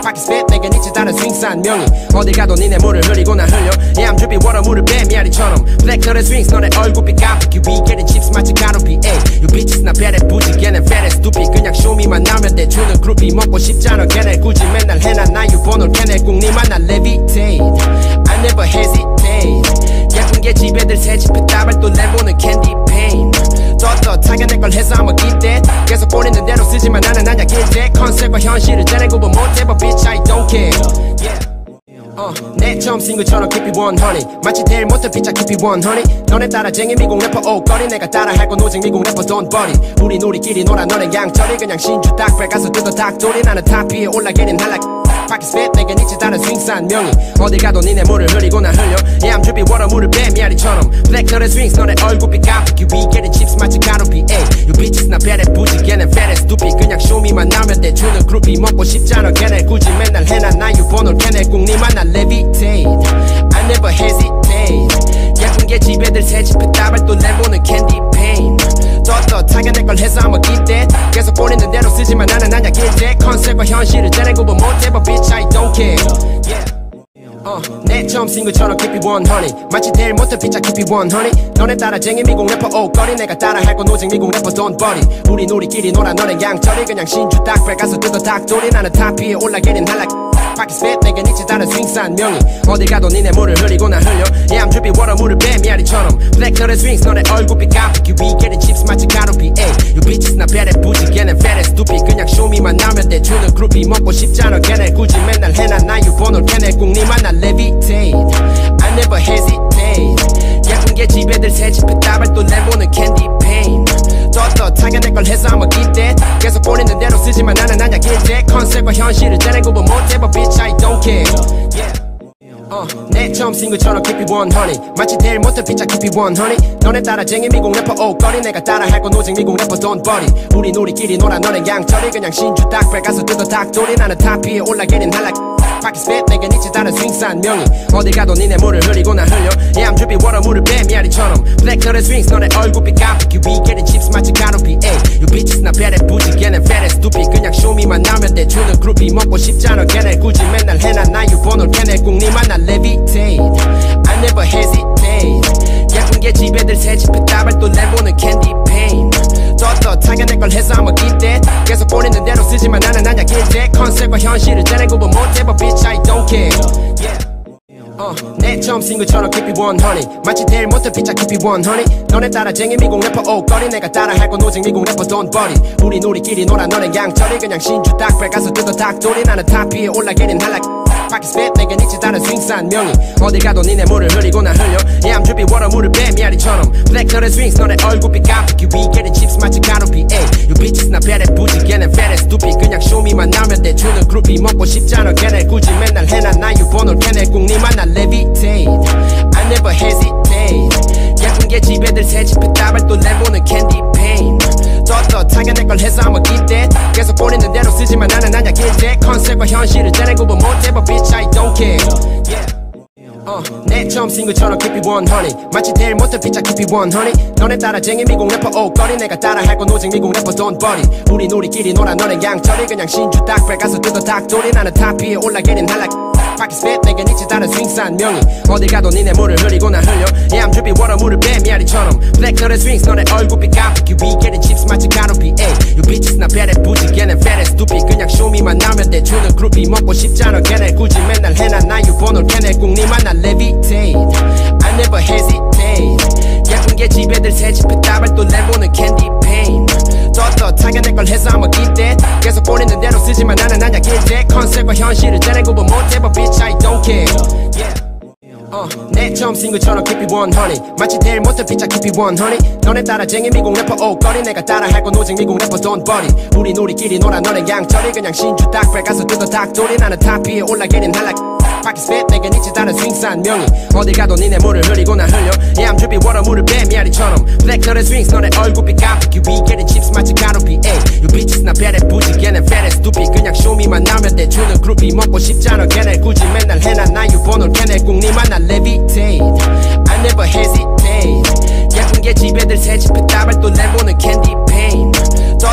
바퀴 스핏 내게 니치 다른 스윙산 명이. 어딜 가도 니네 물을 흐리고 나 흘려. Yeah I'm drippy water 물을 배 미아리처럼. 블랙 너의 스윙스 너네 얼굴빛 깜빡이. We getting chips 마치 가루비 에이 You bitches 나 배래 부지 걔네 fat stupid. 그냥 쇼미만 나면 돼 주는 그룹이 먹고 싶잖아 걔네 굳이 맨날 해놔. 나 유번호 걔네 꼭 니만 나 levitate. I never hesitate. 게 집애들 새집에 따발 또 내보는 캔디 페인 떳떳하게 내걸 해서 I'ma keep that 계속 보내는 대로 쓰지만 나는 아냐 길대 컨셉과 현실을 잘 구분 못해 but bitch I don't care. Yeah. 어, 내 처음 싱글처럼 it 100 마치 대일 못해 피자 it 100 너네 따라 쟁이 미국 래퍼 옷걸이 내가 따라 할 건 오직 미국 래퍼 buddy 우린 우리끼리 놀아 너네 양철이 그냥 신주 닭발 가서 뜯어 닭돌이. 나는 탑 위에 올라가는 할라 바퀴 스핏 내게 니치 다른 스윙산 명이 어딜 가도 니네 물을 흐리고 나 흘려. Yeah water 물을 배 미아리처럼. 블랙 너의 스윙스 너네 얼굴빛 깜빡이 We getting 마치 가루비 에이. You bitches 나 배래 부지 걔네 fat stupid. 그냥 쇼미만 나면 돼 주는 그룹이 먹고 싶잖아. 걔네 굳이 맨날 해놔 나 유번호 걔네 꼭 니만 나 levitate. I never hesitate. 예쁜 게 집애들 새집에 따발 또 내보는 캔디 페인 떳떳하게 내걸 해서 keep that 계속 보내는 대로 쓰지만 나는 아냐 길대 컨셉과 현실을 잘 구분 못해 but bitch. I don't care. Yeah. 어, 내 처음 싱글처럼 keep it 100 마치 대일 못해 피자 keep it 100 너네 따라쟁이 미국 래퍼 옷걸이 내가 따라할 건 오직 미국 래퍼 don't buddy 우린 우리끼리 놀아 너네 양철이 그냥 신주 닭발 가서 뜯어 닭돌이. 나는 탑 위에 올라가는 할라 바퀴 내게 니치 다른 스윙산 명이. 어딜 가도 니네 물을 흐리고 나 흘려. Yeah I'm 물을 배 미아리처럼. 블랙 너의 스윙스 너네 얼굴빛 깜빡이 We getting chips 마치 가루비. 에이 You bitches 나 배래 부지. 걔네 fat stupid. 그냥 쇼미만 나면 돼. 주는 그룹이 먹고 싶잖아. 걔네 굳이 맨날 해놔 나 유번호 걔네 꼭 니만 나 levitate. I never hesitate. 예쁜 게 집애들 새집에 따발 또 내보는 캔디 페인 떳떳하게 내걸 해서 I'ma keep that 계속 보내는 대로 쓰지만 나는 아냐 길대. 컨셉과 현실을 잘 구분 못해 but bitch I don't care. Yeah. 어, 내 처음 싱글처럼 it 100 마치 대일 못해 피자 it 100 너네 따라 쟁이 미국 래퍼 옷걸이 내가 따라 할 건 오직 미국 래퍼 buddy 우린 우리끼리 놀아 너네 양철이 그냥 신주 닭발 가서 뜯어 닭돌이 나는 탑 위에 올라가는 할라 스핏 내게 니치 다른 스윙산 명이. 어딜 가도 니네 물을 흐리고 나 흘려. Yeah I'm drippy water 물을 배 미아리처럼. 블랙 너의 스윙스 너네 얼굴빛 깜빡이 We getting chips 마치 가루비 에이 You bitches 나 배래 부지 걔네 fat stupid. 그냥 쇼미만 나면 돼. 주는 그룹이 먹고 싶잖아. 걔네 굳이 맨날 해놔 나 유번호. 걔네 꼭 니만 나 levitate I 걸 해서 I'ma keep that 계속 보내는 대로 쓰지만 나는 아냐 길대 컨셉과 현실을 잘 구분 못해 but bitch I don't care. Yeah. 어, 내 처음 싱글처럼 keep it 100 마치 대일 못해 피자 keep it 100 너네 따라 쟁이 미국 래퍼 옷걸이 내가 따라 할 건 오직 미국 래퍼 buddy 우린 우리끼리 놀아 너네 양철이 그냥 신주 닭발 가서 뜯어 닭돌이. 나는 탑 위에 올라가는 할라 바퀴 스핏 내게 니치 다른 스윙산 명이. 어딜 가도 니네 물을 흐리고 나 흘려. Yeah I'm 물을 배 미아리처럼. 블랙 너의 스윙스 너네 얼굴빛 깜빡이. We chips 마치 가루비 에이 You bitches 나 배래 부지 걔네 fat stupid. 그냥 쇼미만 나면 돼. 주는 그룹이 먹고 싶잖아. 걔네 굳이 맨날 해놔 나 유번호 걔네 꼭 니만 나 levitate. I never hesitate. 예쁜 게 집애들 새집에 따발 또 내보는 캔디 페인 떳떳하게 내걸 해서 keep that 계속 보내는 대로 쓰지만 나는 아냐 길대. 컨셉과 현실을 잘 구분 못해 but bitch I don't care. Yeah. 어, 내 처음 싱글처럼 it 100 마치 대일 못해 피자 it 100 너네 따라 쟁이 미국 래퍼 옷걸이 내가 따라 할 건 오직 미국 래퍼 buddy 우린 우리끼리 놀아 너네 양철이 그냥 신주 닭발 가서 뜯어 닭돌이 나는 탑 위에 올라가는 Pockets fit 내겐 있지 다른 스윙산 명이. 어딜 가도 니네 물을 흐리고 나 흘려. Yeah I'm 물을 빼 미아리처럼. Black 너의 swings 너네 얼굴빛 깜빡이 We getting chips 마치 가루비 Ay You bitches 나 배래 부지 걔네 fat stupid. 그냥 쇼미만 나면 돼 주는 그룹이 먹고 싶잖아. 걔네 굳이 맨날 해나 나 유번호 걔네 꼭 니만 나 levitate. I never hesitate. 예쁜 게 집애들 새집에 따발 또 내보는 캔디 페인 떳떳하게 내걸 해서 keep that 계속 보내는 대로 쓰지만 나는 아냐 길대 컨셉과 현실을 잘 구분 못해 but bitch I don't care. Yeah. 어, 내 처음 싱글처럼 keep it 100 마치 제일 못해 피자 keep it 100 너네 따라쟁이 미국 래퍼 옷걸이 내가 따라할 건 오직 미국 래퍼 buddy 우린 우리끼리 놀아 너네 양철이 그냥 신주 닭발 가서 뜯어 닭돌이 나는 탑 위에 올라가긴 할라 파키스 핏 내겐 있지 다른 스윙산 명이. 어딜 가도 니네 물을 흐리고 나 흘려. Yeah I'm drippy water 물을 빼 미아리처럼. Black 너의 swings 너네 얼굴빛 깜빡이 We getting chips 마치 가루비. Ay You bitches 나 배래 부지. 걔네 fat and stupid. 그냥 쇼미만 나면 돼. 주는 그룹이 먹고 싶잖아. 걔네 굳이 맨날 해나 나 유번호 걔네 꼭 니만 나 levitate. I never hesitate. 예쁜 게 집애들 새집에 따발 또 내보는 캔디 페인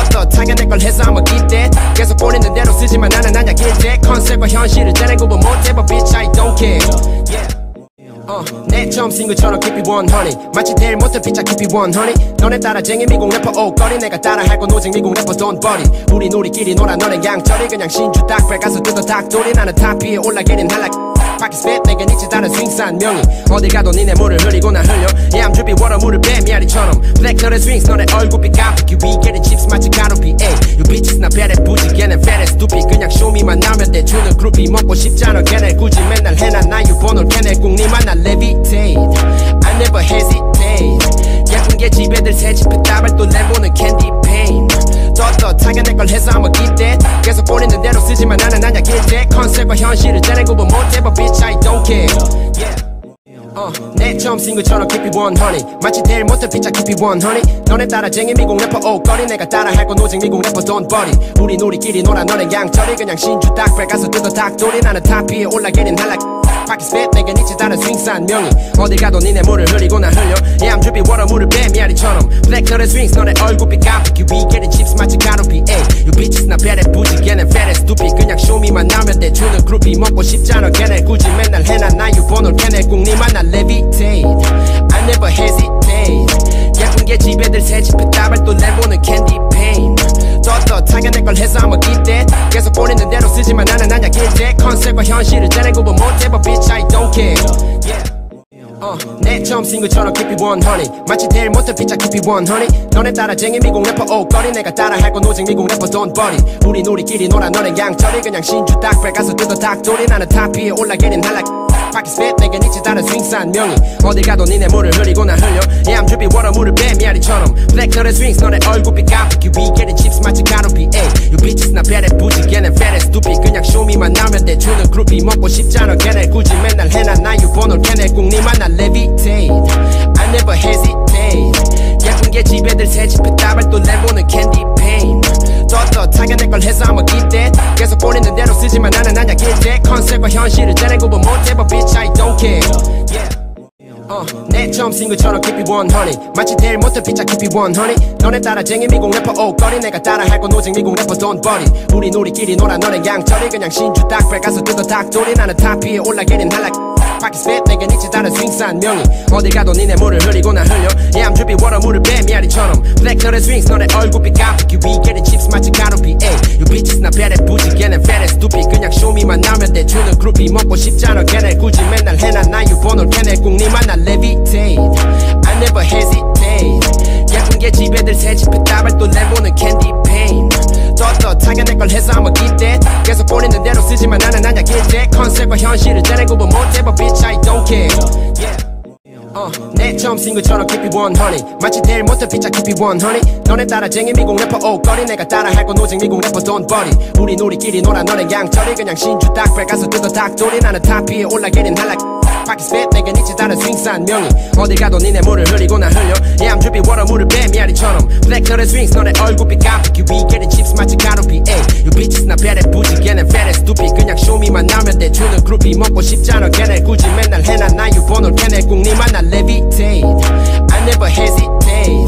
떳떳하게 내걸 해서 I'ma keep that 계속 보내는 대로 쓰지만 나는 아냐 길대. 컨셉과 현실을 잘 구분 못해 but bitch I don't care. Yeah. 어, 내 처음 싱글처럼 it 100 마치 제일 못해 피자 it 100 너네 따라 쟁이 미국 래퍼 옷걸이 내가 따라 할 건 오직 미국 래퍼 buddy 우린 우리끼리 놀아 너네 양철이 그냥 신주 닭발 가서 뜯어 닭돌이. 나는 탑 위에 올라가긴 할라 파키스 핏 내겐 있지 다른 스윙산 명이. 어딜 가도 니네 물을 흐리고 나 흘려. Yeah I'm drippy water 물을 빼 미아리처럼. Black 너의 swings 너네 얼굴빛 깜빡이 We getting chips 마치 가루비 Ay You bitches 나 배래 부지. 걔네 fat and stupid. 그냥 쇼미만 나면 돼. 주는 그룹이 먹고 싶잖아. 걔네 굳이 맨날 해나 나 유번호 걔네 꼭 니만 나 levitate. I never hesitate. 예쁜 게 집애들 새집에 따발 또 내보는 캔디 페인 떳떳하게 내걸 해서 I'ma keep that 계속 보내는 대로 쓰지만 나는 아냐 길대 컨셉과 현실을 잘 구분 못해 but bitch I don't care. 어, 내 처음 싱글처럼 it 100 마치 제일 못해 피자 it 100 너네 따라 쟁이 미국 래퍼 옷걸이 내가 따라 할 건 오직 미국 래퍼 buddy 우린 우리끼리 놀아 너네 양철이 그냥 신주 닭발 가서 뜯어 닭돌이. 나는 탑 위에 올라가긴 할라 파키스 핏 내겐 있지 다른 스윙산 명이 어딜 가도 니네 물을 흐리고 나 흘려. Yeah I'm 물을 빼 미아리처럼. Black 너의 swings 너네 얼굴빛 깜빡이 We chips 마치 가루비 Ay 컨셉과 현실을 잘 구분 못해 but bitch I don't care. 내 처음 싱글처럼 keep it 100 마치 제일 못해 피자 keep it 100 너네 따라쟁이 미국 래퍼 옷걸이 내가 따라할 건 오직 미국 래퍼 don't buddy 우린 우리끼리 놀아 너네 양철이 그냥 신주 닭발 가서 뜯어 닭돌이 나는 탑 위에 올라가긴 할라 핏 내겐 있지 다른 스윙산 명이. 어딜 가도 니네 물을 흐리고 나 흘려. Yeah I'm drippy water 물을 빼 미아리처럼. Black 너의 swings 너네 얼굴빛 깜빡이. We getting chips 마치 가루비 Ay You bitches 나 배래 부지 fat and stupid. 그냥 쇼미만 나면 돼 주는 그룹이 먹고 싶잖아 걔네 굳이 맨날 해나 나 유번호 걔네 꼭 니만 나 levitate. I never hesitate. 예쁜 게 집애들 새집에 따발 또 내보는 캔디 페인 떳떳하게 내걸 해서 keep that 계속 보내는 대로 쓰지만 나는 아냐 길대 컨셉과 현실을 잘 구분 못해 but bitch I don't care. 어, 내 처음 싱글처럼 it 100 마치 제일 못해 피자 it 100 너네 따라 쟁이 미국 래퍼 옷걸이 내가 따라 할 건 오직 미국 래퍼 buddy 우린 우리끼리 놀아 너네 양철이 그냥 신주 닭발 가서 뜯어 닭돌이. 나는 탑 위에 올라가긴 할 라 파키스 핏 내겐 있지 다른 스윙산 명이 어딜 가도 니네 물을 흐리고 나 흘려. Yeah I'm drippy water 물을 빼 미아리처럼. Black 너의 swings 너네 얼굴빛 깜빡이. We getting chips 마치 가루비 Ay You bitches 나 배래 부지 걔네 fat and stupid. 그냥 쇼미만 나면 돼. 주는 그룹이 먹고 싶잖아 걔네 굳이. 맨날 해나 나 유번호 걔네 꼭 니만 나 levitate. I never hesitate. 예쁜 게 집애들 새집에 따발 또 내보는 캔디 페인 떳떳하게 내걸 해서 I'ma keep that 계속 보내는 대로 쓰지만 나는 아냐 길대 컨셉과 현실을 잘 구분 못해 but bitch I don't care. Yeah. 어, 내 처음 싱글처럼 it 100 마치 제일 못해 피자 it 100 너네 따라 쟁이 미국 래퍼 옷걸이 내가 따라 할 건 오직 미국 래퍼 buddy 우린 우리끼리 놀아 너네 양철이 그냥 신주 닭발 가서 뜯어 닭돌이 나는 탑 위에 올라가긴 할라 파키스 핏 내겐 있지 다른 스윙산 명이. 어딜 가도 니네 물을 흐리고 나 흘려. Yeah I'm drippy water 물을 빼 미아리처럼. Black 너의 swings 너네 얼굴빛 깜빡이. We getting chips 마치 가루비 Ay You bitches 나 배래 부지. 걔네 and stupid. 그냥 쇼미만 나면 돼. 주는 그룹이 먹고 싶잖아. 걔네 굳이 맨날 해나 나 유번호 걔네 꼭 니만 나 levitate. I never hesitate.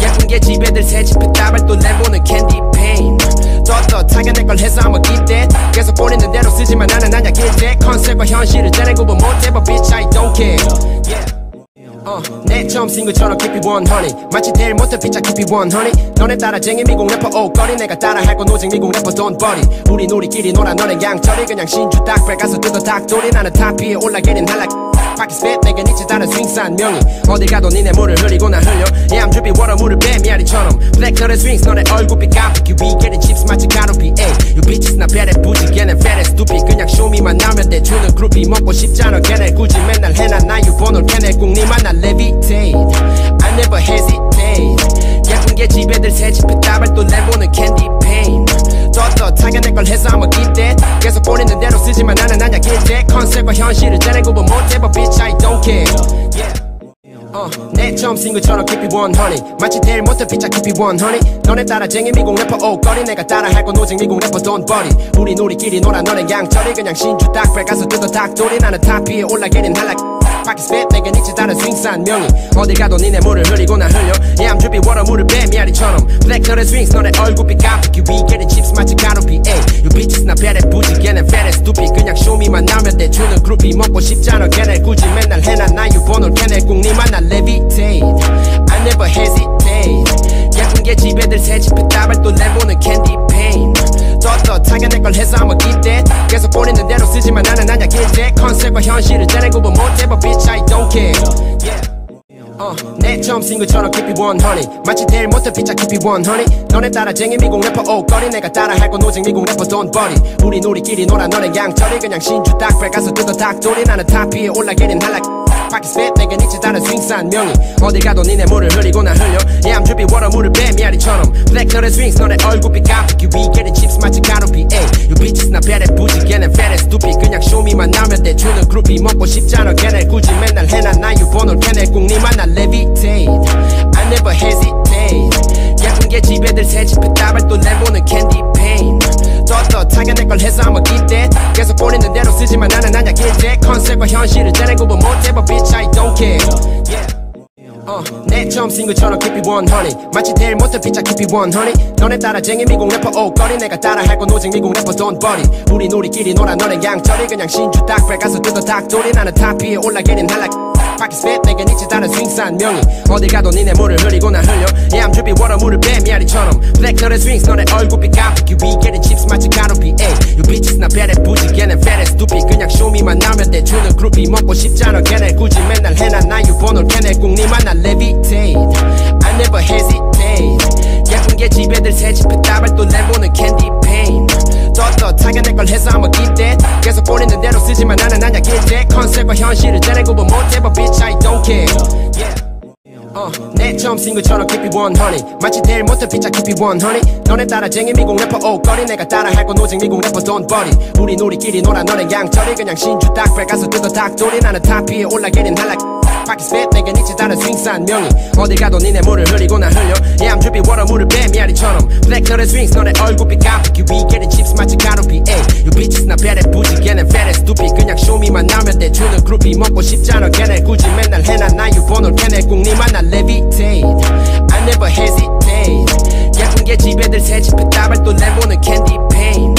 예쁜 게 집애들 새집에 따발 또 내보는 캔디 페인 떳떳하게 떳떳하게 내걸 해서 keep that 계속 보내는 대로 쓰지만 나는 아냐 길대 컨셉과 현실을 잘 구분 못해 but bitch. I don't care. Yeah. 어, 내 처음 싱글처럼 keep it 100 마치 제일 못해 피자 keep it 100 너네 따라쟁이 미국 래퍼 옷걸이 내가 따라할 건 오직 미국 래퍼 buddy 우리 우리끼리 놀아 너네 양철이 그냥 신주 닭발 가서 뜯어 닭돌이. 나는 탑 위에 올라가는 할라 바퀴 스핏 내겐 있지 다른 스윙산 명이. 어딜 가도 니네 물을 흐리고 나 흘려. Yeah I'm 물을 배 미아리처럼. Black 너의 swings 너네 얼굴빛 깜빡이 We getting chips 마치 가루비 Ay You bitches 나 배래 부지. 걔네 fat stupid. 그냥 쇼미만 나면 돼. 주는 그룹이 먹고 싶잖아. 걔네 굳이 맨날 해놔 나 유번호 걔네 꼭 니만 나 levitate. I never hesitate. 예쁜 게 집애들 새집에 따발 또 내보는 candy paint 떳떳하게 내걸 해서 keep that 계속 보내는 대로 쓰지만 나는 아냐 길대. 컨셉과 현실을 잘 구분 못해 but bitch I don't care. Yeah. 어, 내 처음 싱글처럼 keep it 100 마치 제일 못해 피자 keep it 100 너네 따라쟁이 미국 래퍼 옷걸이 내가 따라할 건 오직 미국 래퍼 don't buddy 우리 우리끼리 놀아 너네 양철이 그냥 신주 닭발 가서 뜯어 닭돌이 나는 탑 위에 올라가는 할 라 바퀴 스핏 내겐 있지 다른 스윙산 명이. 어딜 가도 니네 물을 흐리고 나 흘려. Yeah I'm 물을 배 미아리처럼. 너의 swings 너네 얼굴빛 깜빡이 We getting chips 마치 가루비 Ay You bitches 나 배래 부지. 걔네 fat stupid. 그냥 쇼미만 나면 돼. 주는 그룹이 먹고 싶잖아. 걔네 굳이 맨날 해놔 나 유번호 걔네 꼭 니만 나 levitate. I never hesitate. 예쁜 게 집애들 새집에 따발 또 내보는 candy paint 떳떳하게 내걸 해서 I'ma keep that 계속 보내는 대로 쓰지만 나는 아냐 길대. 컨셉과 현실을 잘 구분 못해 처음 싱글처럼 it 100 마치 제일 못해 피자 it 100 너네 따라 쟁이 미국 래퍼 옷걸이 내가 따라 할 건 오직 미국 래퍼 buddy 우리 우리끼리 놀아 너네 양철이 그냥 신주 닭발 가서 뜯어 닭돌이 나는 탑 위에 올라가는 할라 바퀴 스핏 내겐 있지 다른 스윙산 명이 어딜 가도 니네 물을 흐리고 나 흘려. Yeah I'm 물을 배 미아리처럼. Black 너의 swings 너네 얼굴빛 깜빡이 We getting chips 마치 가루비 Ay You bitches 나 배래 부지. 걔네 fat stupid. 그냥 쇼미만 나면 돼. 주는 그룹이 먹고 싶잖아. 걔네 굳이 맨날 해놔. 나 유번호 걔네 꼭 니만 나 levitate. I never hesitate. 예쁜 게 집애들 새집에 따발 또 내보는 candy paint 떳떳하게 내걸 해서 keep that 계속 보내는 대로 쓰지만 나는 아냐 길대 컨셉과 현실을 잘 구분 못해 but bitch I don't care. Yeah. 어, 내 처음 싱글처럼 keep it 100 마치 제일 못해 피자 keep it 100 너네 따라 쟁이 미국 래퍼 옷걸이 내가 따라할 건 오직 미국 래퍼 don't buddy 우리 우리끼리 놀아 너네 양철이 그냥 신주 닭발 가서 뜯어 닭돌이 나는 탑 위에 올라가는 할라 바퀴 스핏 내겐 있지 다른 스윙산 명이. 어딜 가도 니네 물을 흐리고 나 흘려. Yeah I'm 물을 배 미아리처럼. Black 너의 swings 너네 얼굴빛 깜빡이 We getting 마치 가루비 Ay You bitches 나 배래 부지. 걔네 fat stupid. 그냥 쇼미만 나면 돼. 주는 그룹이 먹고 싶잖아 걔네 굳이 맨날 해놔. 나 유번호 걔네 꼭 니만 나 levitate. I never hesitate. 예쁜 게 집애들 새집에 따발 또 내보는 candy paint 떳떳하게 내걸 해서 keep that 계속 보내는 대로 쓰지만 나는 아냐 길대. 컨셉과 현실을 잘 구분 못해 but bitch I don't care. Yeah. 어, 내 처음 싱글처럼 keep it 100 마치 제일 못해 피자 keep it 100 너네 따라쟁이 미국 래퍼 옷걸이 내가 따라할 건 오직 미국 래퍼 don't buddy 우리 우리끼리 놀아 너네 양철이 그냥 신주 닭발 가서 뜯어 닭돌이. 나는 탑 위에 올라가는 할라 바퀴 스핏 내겐 있지 다른 스윙산 명이. 어딜 가도 니네 물을 흐리고 나 흘려. Yeah I'm 물을 배 미아리처럼. 너의 swings 너네 얼굴빛 깜빡이 We getting chips 마치 가루비 Ay You bitches 나 배래 부지 걔네 fat stupid. 그냥 쇼미만 나면 돼 주는 그룹이 먹고 싶잖아 걔네 굳이 맨날 해놔 나 유번호 걔네 꼭 니만 나 levitate. I never hesitate. 예쁜 게 집애들 새집에 따발 또 내보는 candy paint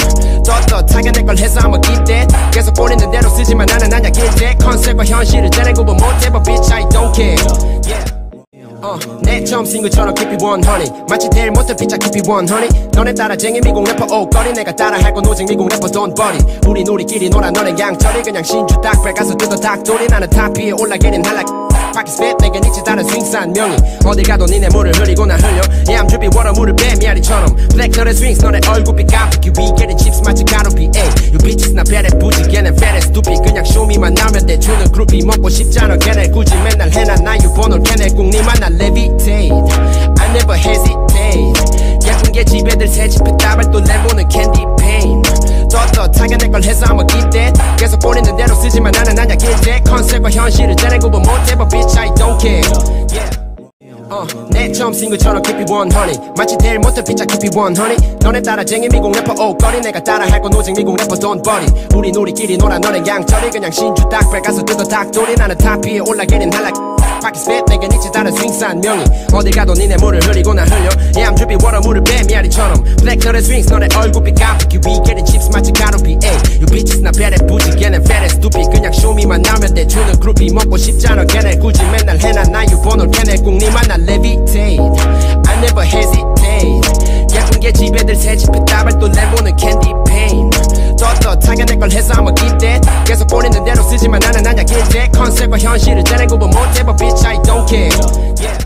떳떳하게 내걸 해서 keep that 계속 보내는 대로 쓰지만 나는 아냐 길대 컨셉과 현실을 잘 구분 못해 but bitch I don't care. 어, 내 처음 싱글처럼 keep it 100 마치 제일 못해 피자 keep it 100 너네 따라쟁이 미국 래퍼 옷걸이 내가 따라할 건 오직 미국 래퍼 don't buddy 우리 우리끼리 놀아 너네 양철이 그냥 신주 닭발 가서 뜯어 닭돌이. 나는 탑 위에 올라가는 할라 바퀴 스핏 내겐 있지 다른 스윙산 명이 어딜 가도 니네 물을 흐리고 나 흘려. Yeah I'm 물을 배 미아리처럼. Black 너의 swings 너네 얼굴빛 깜빡이 We getting chips 마치 가루비 Ay You bitches 나 배래 부지 걔네 fat stupid. 그냥 쇼미만 나면 돼 주는 그룹이 먹고 싶잖아. 걔네 굳이 맨날 해놔. 나 유번호 걔네 꼭 니만 나 levitate. I never hesitate. 예쁜 게 집애들 새집에 따발 또 내보는 candy paint 떳떳하게 내걸 해서 keep that 계속 보내는 대로 쓰지만 나는 아냐 길대 컨셉과 현실을 잘 구분 못해 but bitch. I don't care. 어, 내 처음 싱글처럼 keep it 100 마치 제일 못해 피자 keep it 100 너네 따라 쟁이 미국 래퍼 옷걸이 내가 따라할 건 오직 미국 래퍼 buddy 우리 우리끼리 놀아 너네 양철이 그냥 신주 닭발 가서 뜯어 닭돌이. 나는 탑 위에 올라가는 할라 바퀴 spit 내겐 있지 다른 스윙산 명이. 어딜 가도 니네 물을 흐리고 나 흘려. Yeah I'm 물을 빼 미아리처럼. Black 너의 swings 너네 얼굴빛 깜빡이 We getting chips 마치 가루비 Ay You bitches 나 배래 부지 걔네 fat as stupid. 그냥 쇼미만 나면 돼 주는 그룹이 먹고 싶잖아 걔네. 굳이 맨날 해놔 나 유번호 걔네. 꼭 니만 나 levitate. I never hesitate. 예쁜 게 집애들 새집에 따발 또 내보는 캔디 페인 떳떳하게 내걸 해서 keep that 계속 보내는 대로 쓰지만 나는 아냐 길대 컨셉과 현실을 but bitch I don't care. Yeah.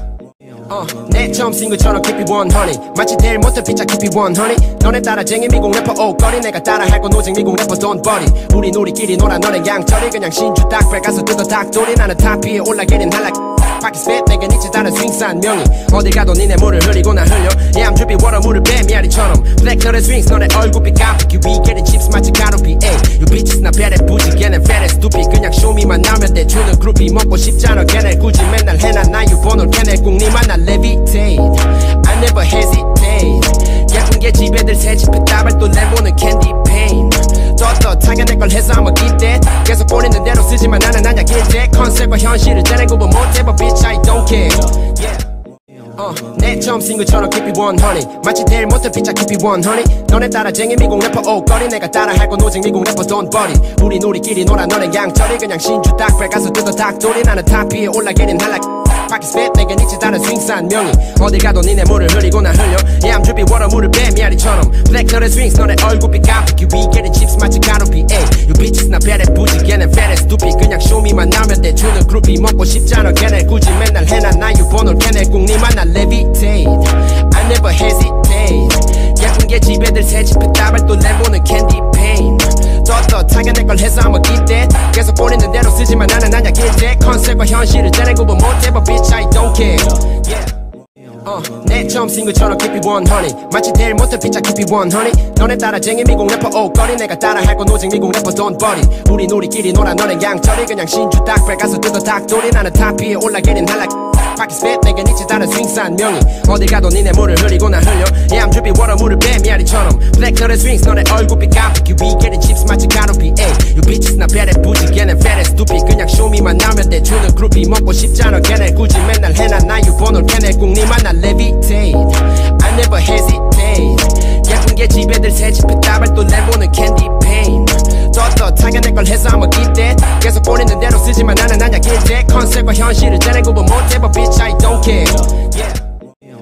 어, 내 처음 싱글처럼 keep it 100 마치 제일 못해 피자 keep it 100 너네 따라쟁이 미국 래퍼 옷걸이 내가 따라할 건 오직 미국 래퍼 don't buddy 우리 우리끼리 놀아 너네 양철이 그냥 신주 닭발 가서 뜯어 닭돌이 나는 탑 위에 올라기는 할라 바퀴 spit 내겐 있지 다른 스윙산 명이. 어딜 가도 니네 물을 흐리고 나 흘려. Yeah I'm 물을 빼 미아리처럼. Black 너의 swings 너네 얼굴빛 깜빡이 We getting chips 마치 가루비 Ay You bitches 나 배래 부지. fat as stupid. 그냥 쇼미만 나면 돼. 주는 그룹이 먹고 싶잖아. 걔네 굳이 맨날 해놔 나 유번호 걔네 꼭 니만 나 levitate. I never hesitate. 예쁜 게 집애들 새집에 따발 또 내보는 캔디 페인 떳떳하게 내걸 해서 I'ma keep that 계속 보내는 대로 쓰지만 나는 아냐 길대 컨셉과 현실을 잘 구분 못해 but bitch. I don't care. Yeah. 어, 내 처음 싱글처럼 it 100 마치 제일 못해 피자 it 100 너네 따라 쟁이 미국 래퍼 옷걸이 내가 따라 할 건 오직 미국 래퍼 buddy 우리 우리끼리 놀아 너네 양철이 그냥 신주 닭발 가서 뜯어 닭돌이. 나는 탑 위에 올라기는 할라 바퀴 spit 내겐 있지 다른 스윙산 명이 어딜 가도 니네 물을 흐리고 나 흘려. Yeah I'm drippy water 물을 빼 미아리처럼. 너의 swings 너네 얼굴빛 깜빡이 We getting chips 마치 가루비 Ay You bitches 나 배래 부지 걔네 fat as stupid. 그냥 쇼미만 나면 돼 주는 그룹이 먹고 싶잖아 걔네 굳이 맨날 해놔 나 유번호 걔네 꼭 니만 나 levitate. I never hesitate. 예쁜 게 집애들 새집에 따발 또 내보는 캔디 페인 떳떳하게 내걸 해서 keep that 계속 보내는 대로 쓰지만 나는 아냐 길대 컨셉과 현실을 잘 구분 못해 but bitch I don't care. 어, 내 처음 싱글처럼 it 100 마치 제일 못해 피자 it 100 너네 따라 쟁이 미국 래퍼 옷걸이 내가 따라 할 건 오직 미국 래퍼 buddy 우리 우리끼리 놀아 너네 양철이 그냥 신주 닭발 가서 뜯어 닭돌이. 나는 탑 위에 올라기는 할라 바퀴 spit 내겐 있지 다른 스윙산 명이. 어딜 가도 니네 물을 흐리고 나 흘려. Yeah I'm 물을 빼 미아리처럼. Black 너의 swings 너네 얼굴빛 깜빡이 We getting chips 마치 가루비 Ay You bitches 나 배래 부지 걔네 as stupid. 그냥 쇼미만 나면 돼. 주는 그룹이 먹고 싶잖아 걔네 굳이. 맨날 해놔 나 유번호 걔네 꼭 니만 나 levitate. I never hesitate. 예쁜 게 집애들 새집에 따발 또 내보는 캔디 페인 떳떳하게 내걸 해서 keep that 계속 보내는 대로 쓰지만 나는 아냐 길대 컨셉과 현실을 잘 구분 못해 but bitch I don't care. Yeah.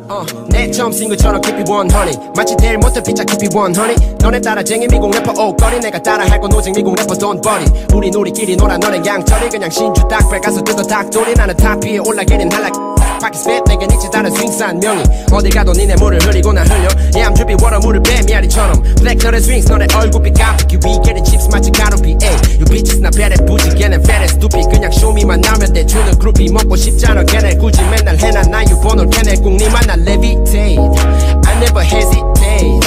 어, 내 처음 싱글처럼 keep it 100 마치 제일 못해 피자 keep it 100 너네 따라쟁이 미국 래퍼 옷걸이 내가 따라할 건 오직 미국 래퍼 don't buddy 우리 우리끼리 놀아 너네 양철이 그냥 신주 닭발 가서 뜯어 닭돌이. 나는 탑 위에 올라기는 할라 바퀴 spit 내겐 있지 다른 스윙산 명이. 어딜 가도 니네 물을 흐리고 나 흘려. Yeah I'm drippy water 물을 빼 미아리처럼. Black 너의 swings 너네 얼굴빛 깜빡이 We getting chips 마치 가루비 Ay You bitches 나 배래 부지 걔네 as stupid 그냥 쇼미만 나면 돼. 주는 그룹이 먹고 싶잖아 걔네 굳이 맨날 해놔 나 유번호 걔네 꼭 니만 나 levitate. I never hesitate.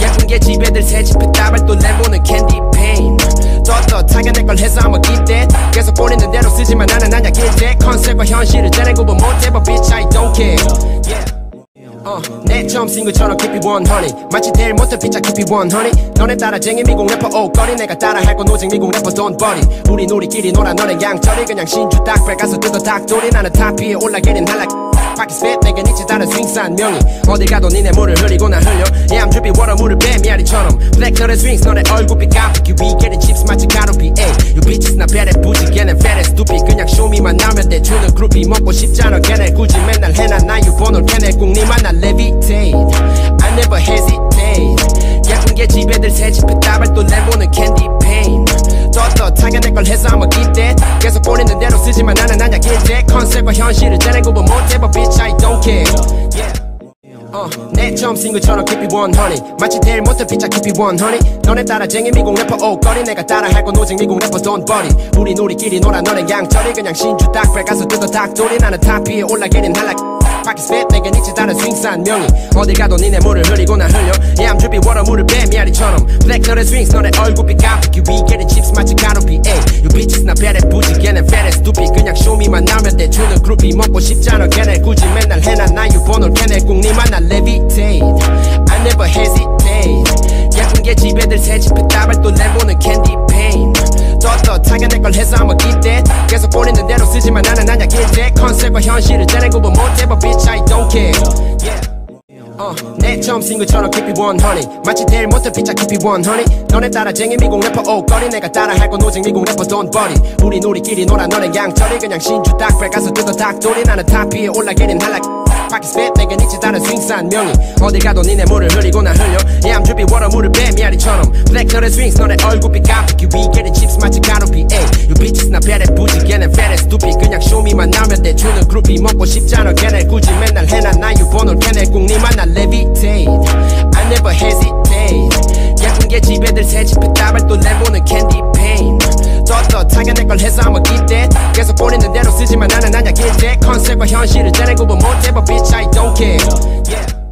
예쁜 게 집애들 새집에 따발 또 내보는 캔디 페인 떳떳하게 내걸 해서 I'ma keep that 계속 보내는 대로 쓰지만 나는 아냐 길대. 컨셉과 현실을 잘 구분 못해 but bitch I don't care. Yeah. 어, 내 처음 싱글처럼 keep it 100 마치 제일 못해 피자 keep it 100 너네 따라쟁이 미국 래퍼 옷걸이 내가 따라할 건 오직 미국 래퍼 don't buddy 우리 우리끼리 놀아 너네 양철이 그냥 신주 닭발 가서 뜯어 닭돌이 나는 탑 위에 올라기는 할라 spit 내겐 있지 다른 스윙산 명이 어딜 가도 니네 물을 흐리고 나 흘려. Yeah I'm drippy water 물을 빼 미아리처럼. Black 너의 swings 너네 얼굴빛 깜빡이 We getting chips 마치 가루비. Ay You bitches 나 배래 부지 걔네 fat stupid. 그냥 쇼미만 나면 돼. 주는 그룹이 먹고 싶잖아. 걔네 굳이 맨날 해놔 나 유번호 걔네. 꼭 니만 나 levitate. I never hesitate. 예쁜 게 집애들 새집에 따발 또 내보는 캔디 페인 떳떳하게 내걸 해서 I'ma keep that. 계속 보내는 대로 쓰지만 나는 컨셉과 현실을 잘 구분 못해 but bitch I don't care. Yeah. 어, 내 처음 싱글처럼 keep it 100 마치 제일 못해 피자 keep it 100 너네 따라 쟁이 미국 래퍼 옷걸이 내가 따라 할 건 오직 미국 래퍼 buddy 우리 우리끼리 놀아 너네 양철이 그냥 신주 닭발 가서 뜯어 닭돌이 나는 탑 위에 올라기는 할라 spit 내겐 있지 다른 스윙산 명이 어딜 가도 니네 물을 흐리고 나 흘려. Yeah I'm 물을 빼 미아리처럼. Black 너의 swings 너네 얼굴빛 깜빡이 We getting 마치 가루비 Ay You bitches 나 배래 부지. 걔네 fat as stupid. 그냥 쇼미만 나면 돼. 주는 그룹이 먹고 싶잖아. 걔네 굳이 맨날 해놔. 나 유번호 걔네 꼭 니만 나 levitate. I never hesitate. 예쁜 게 집애들 새집에 따발 또 내보는 캔디 페인 떳떳하게 내걸 해서 keep that 계속 꼬리는 대로 쓰지만 나는 아냐 길대 컨셉과 현실을 떼내 구분 못해 but bitch I don't care. 어, 내 처음 싱글처럼 keep it 100 마치 제일 못해 피자 keep it 100 너네 따라쟁이 미국 래퍼 옷걸이 내가 따라 할 건 오직 미국 래퍼 buddy 우리 우리끼리 놀아 너네 양철이 그냥 신주 닭발 가서 뜯어 닭돌이. 나는 탑 위에 올라기린 할라 바퀴 스핏 내겐 있지 다른 스윙스 한 명이. 어딜 가도 니네 물을 흐리고 나 흘려. Yeah I'm drippy water 물을 빼 미아리처럼. 블랙 너네 스윙스 너네 얼굴빛 깜빡이. We getting chips 마치 가로비 ay You bitches 나 배래 부지 걔네 배래 stupid. 그냥 쇼미만 나면 돼 주는 그룹이 먹고 싶잖아 걔네 굳이. 맨날 해놔 나 유번호 걔네 꼭 니만 나 levitate. I never hesitate. 예쁜 게 집애들 새집에 따발 또 내보는 캔디 페인 떳떳하게 내 걸 해서 keep that 계속 꼬리는 대로 쓰지만 나는 아냐 길대. 컨셉과 현실을 떼내 구분 못해 but bitch I don't care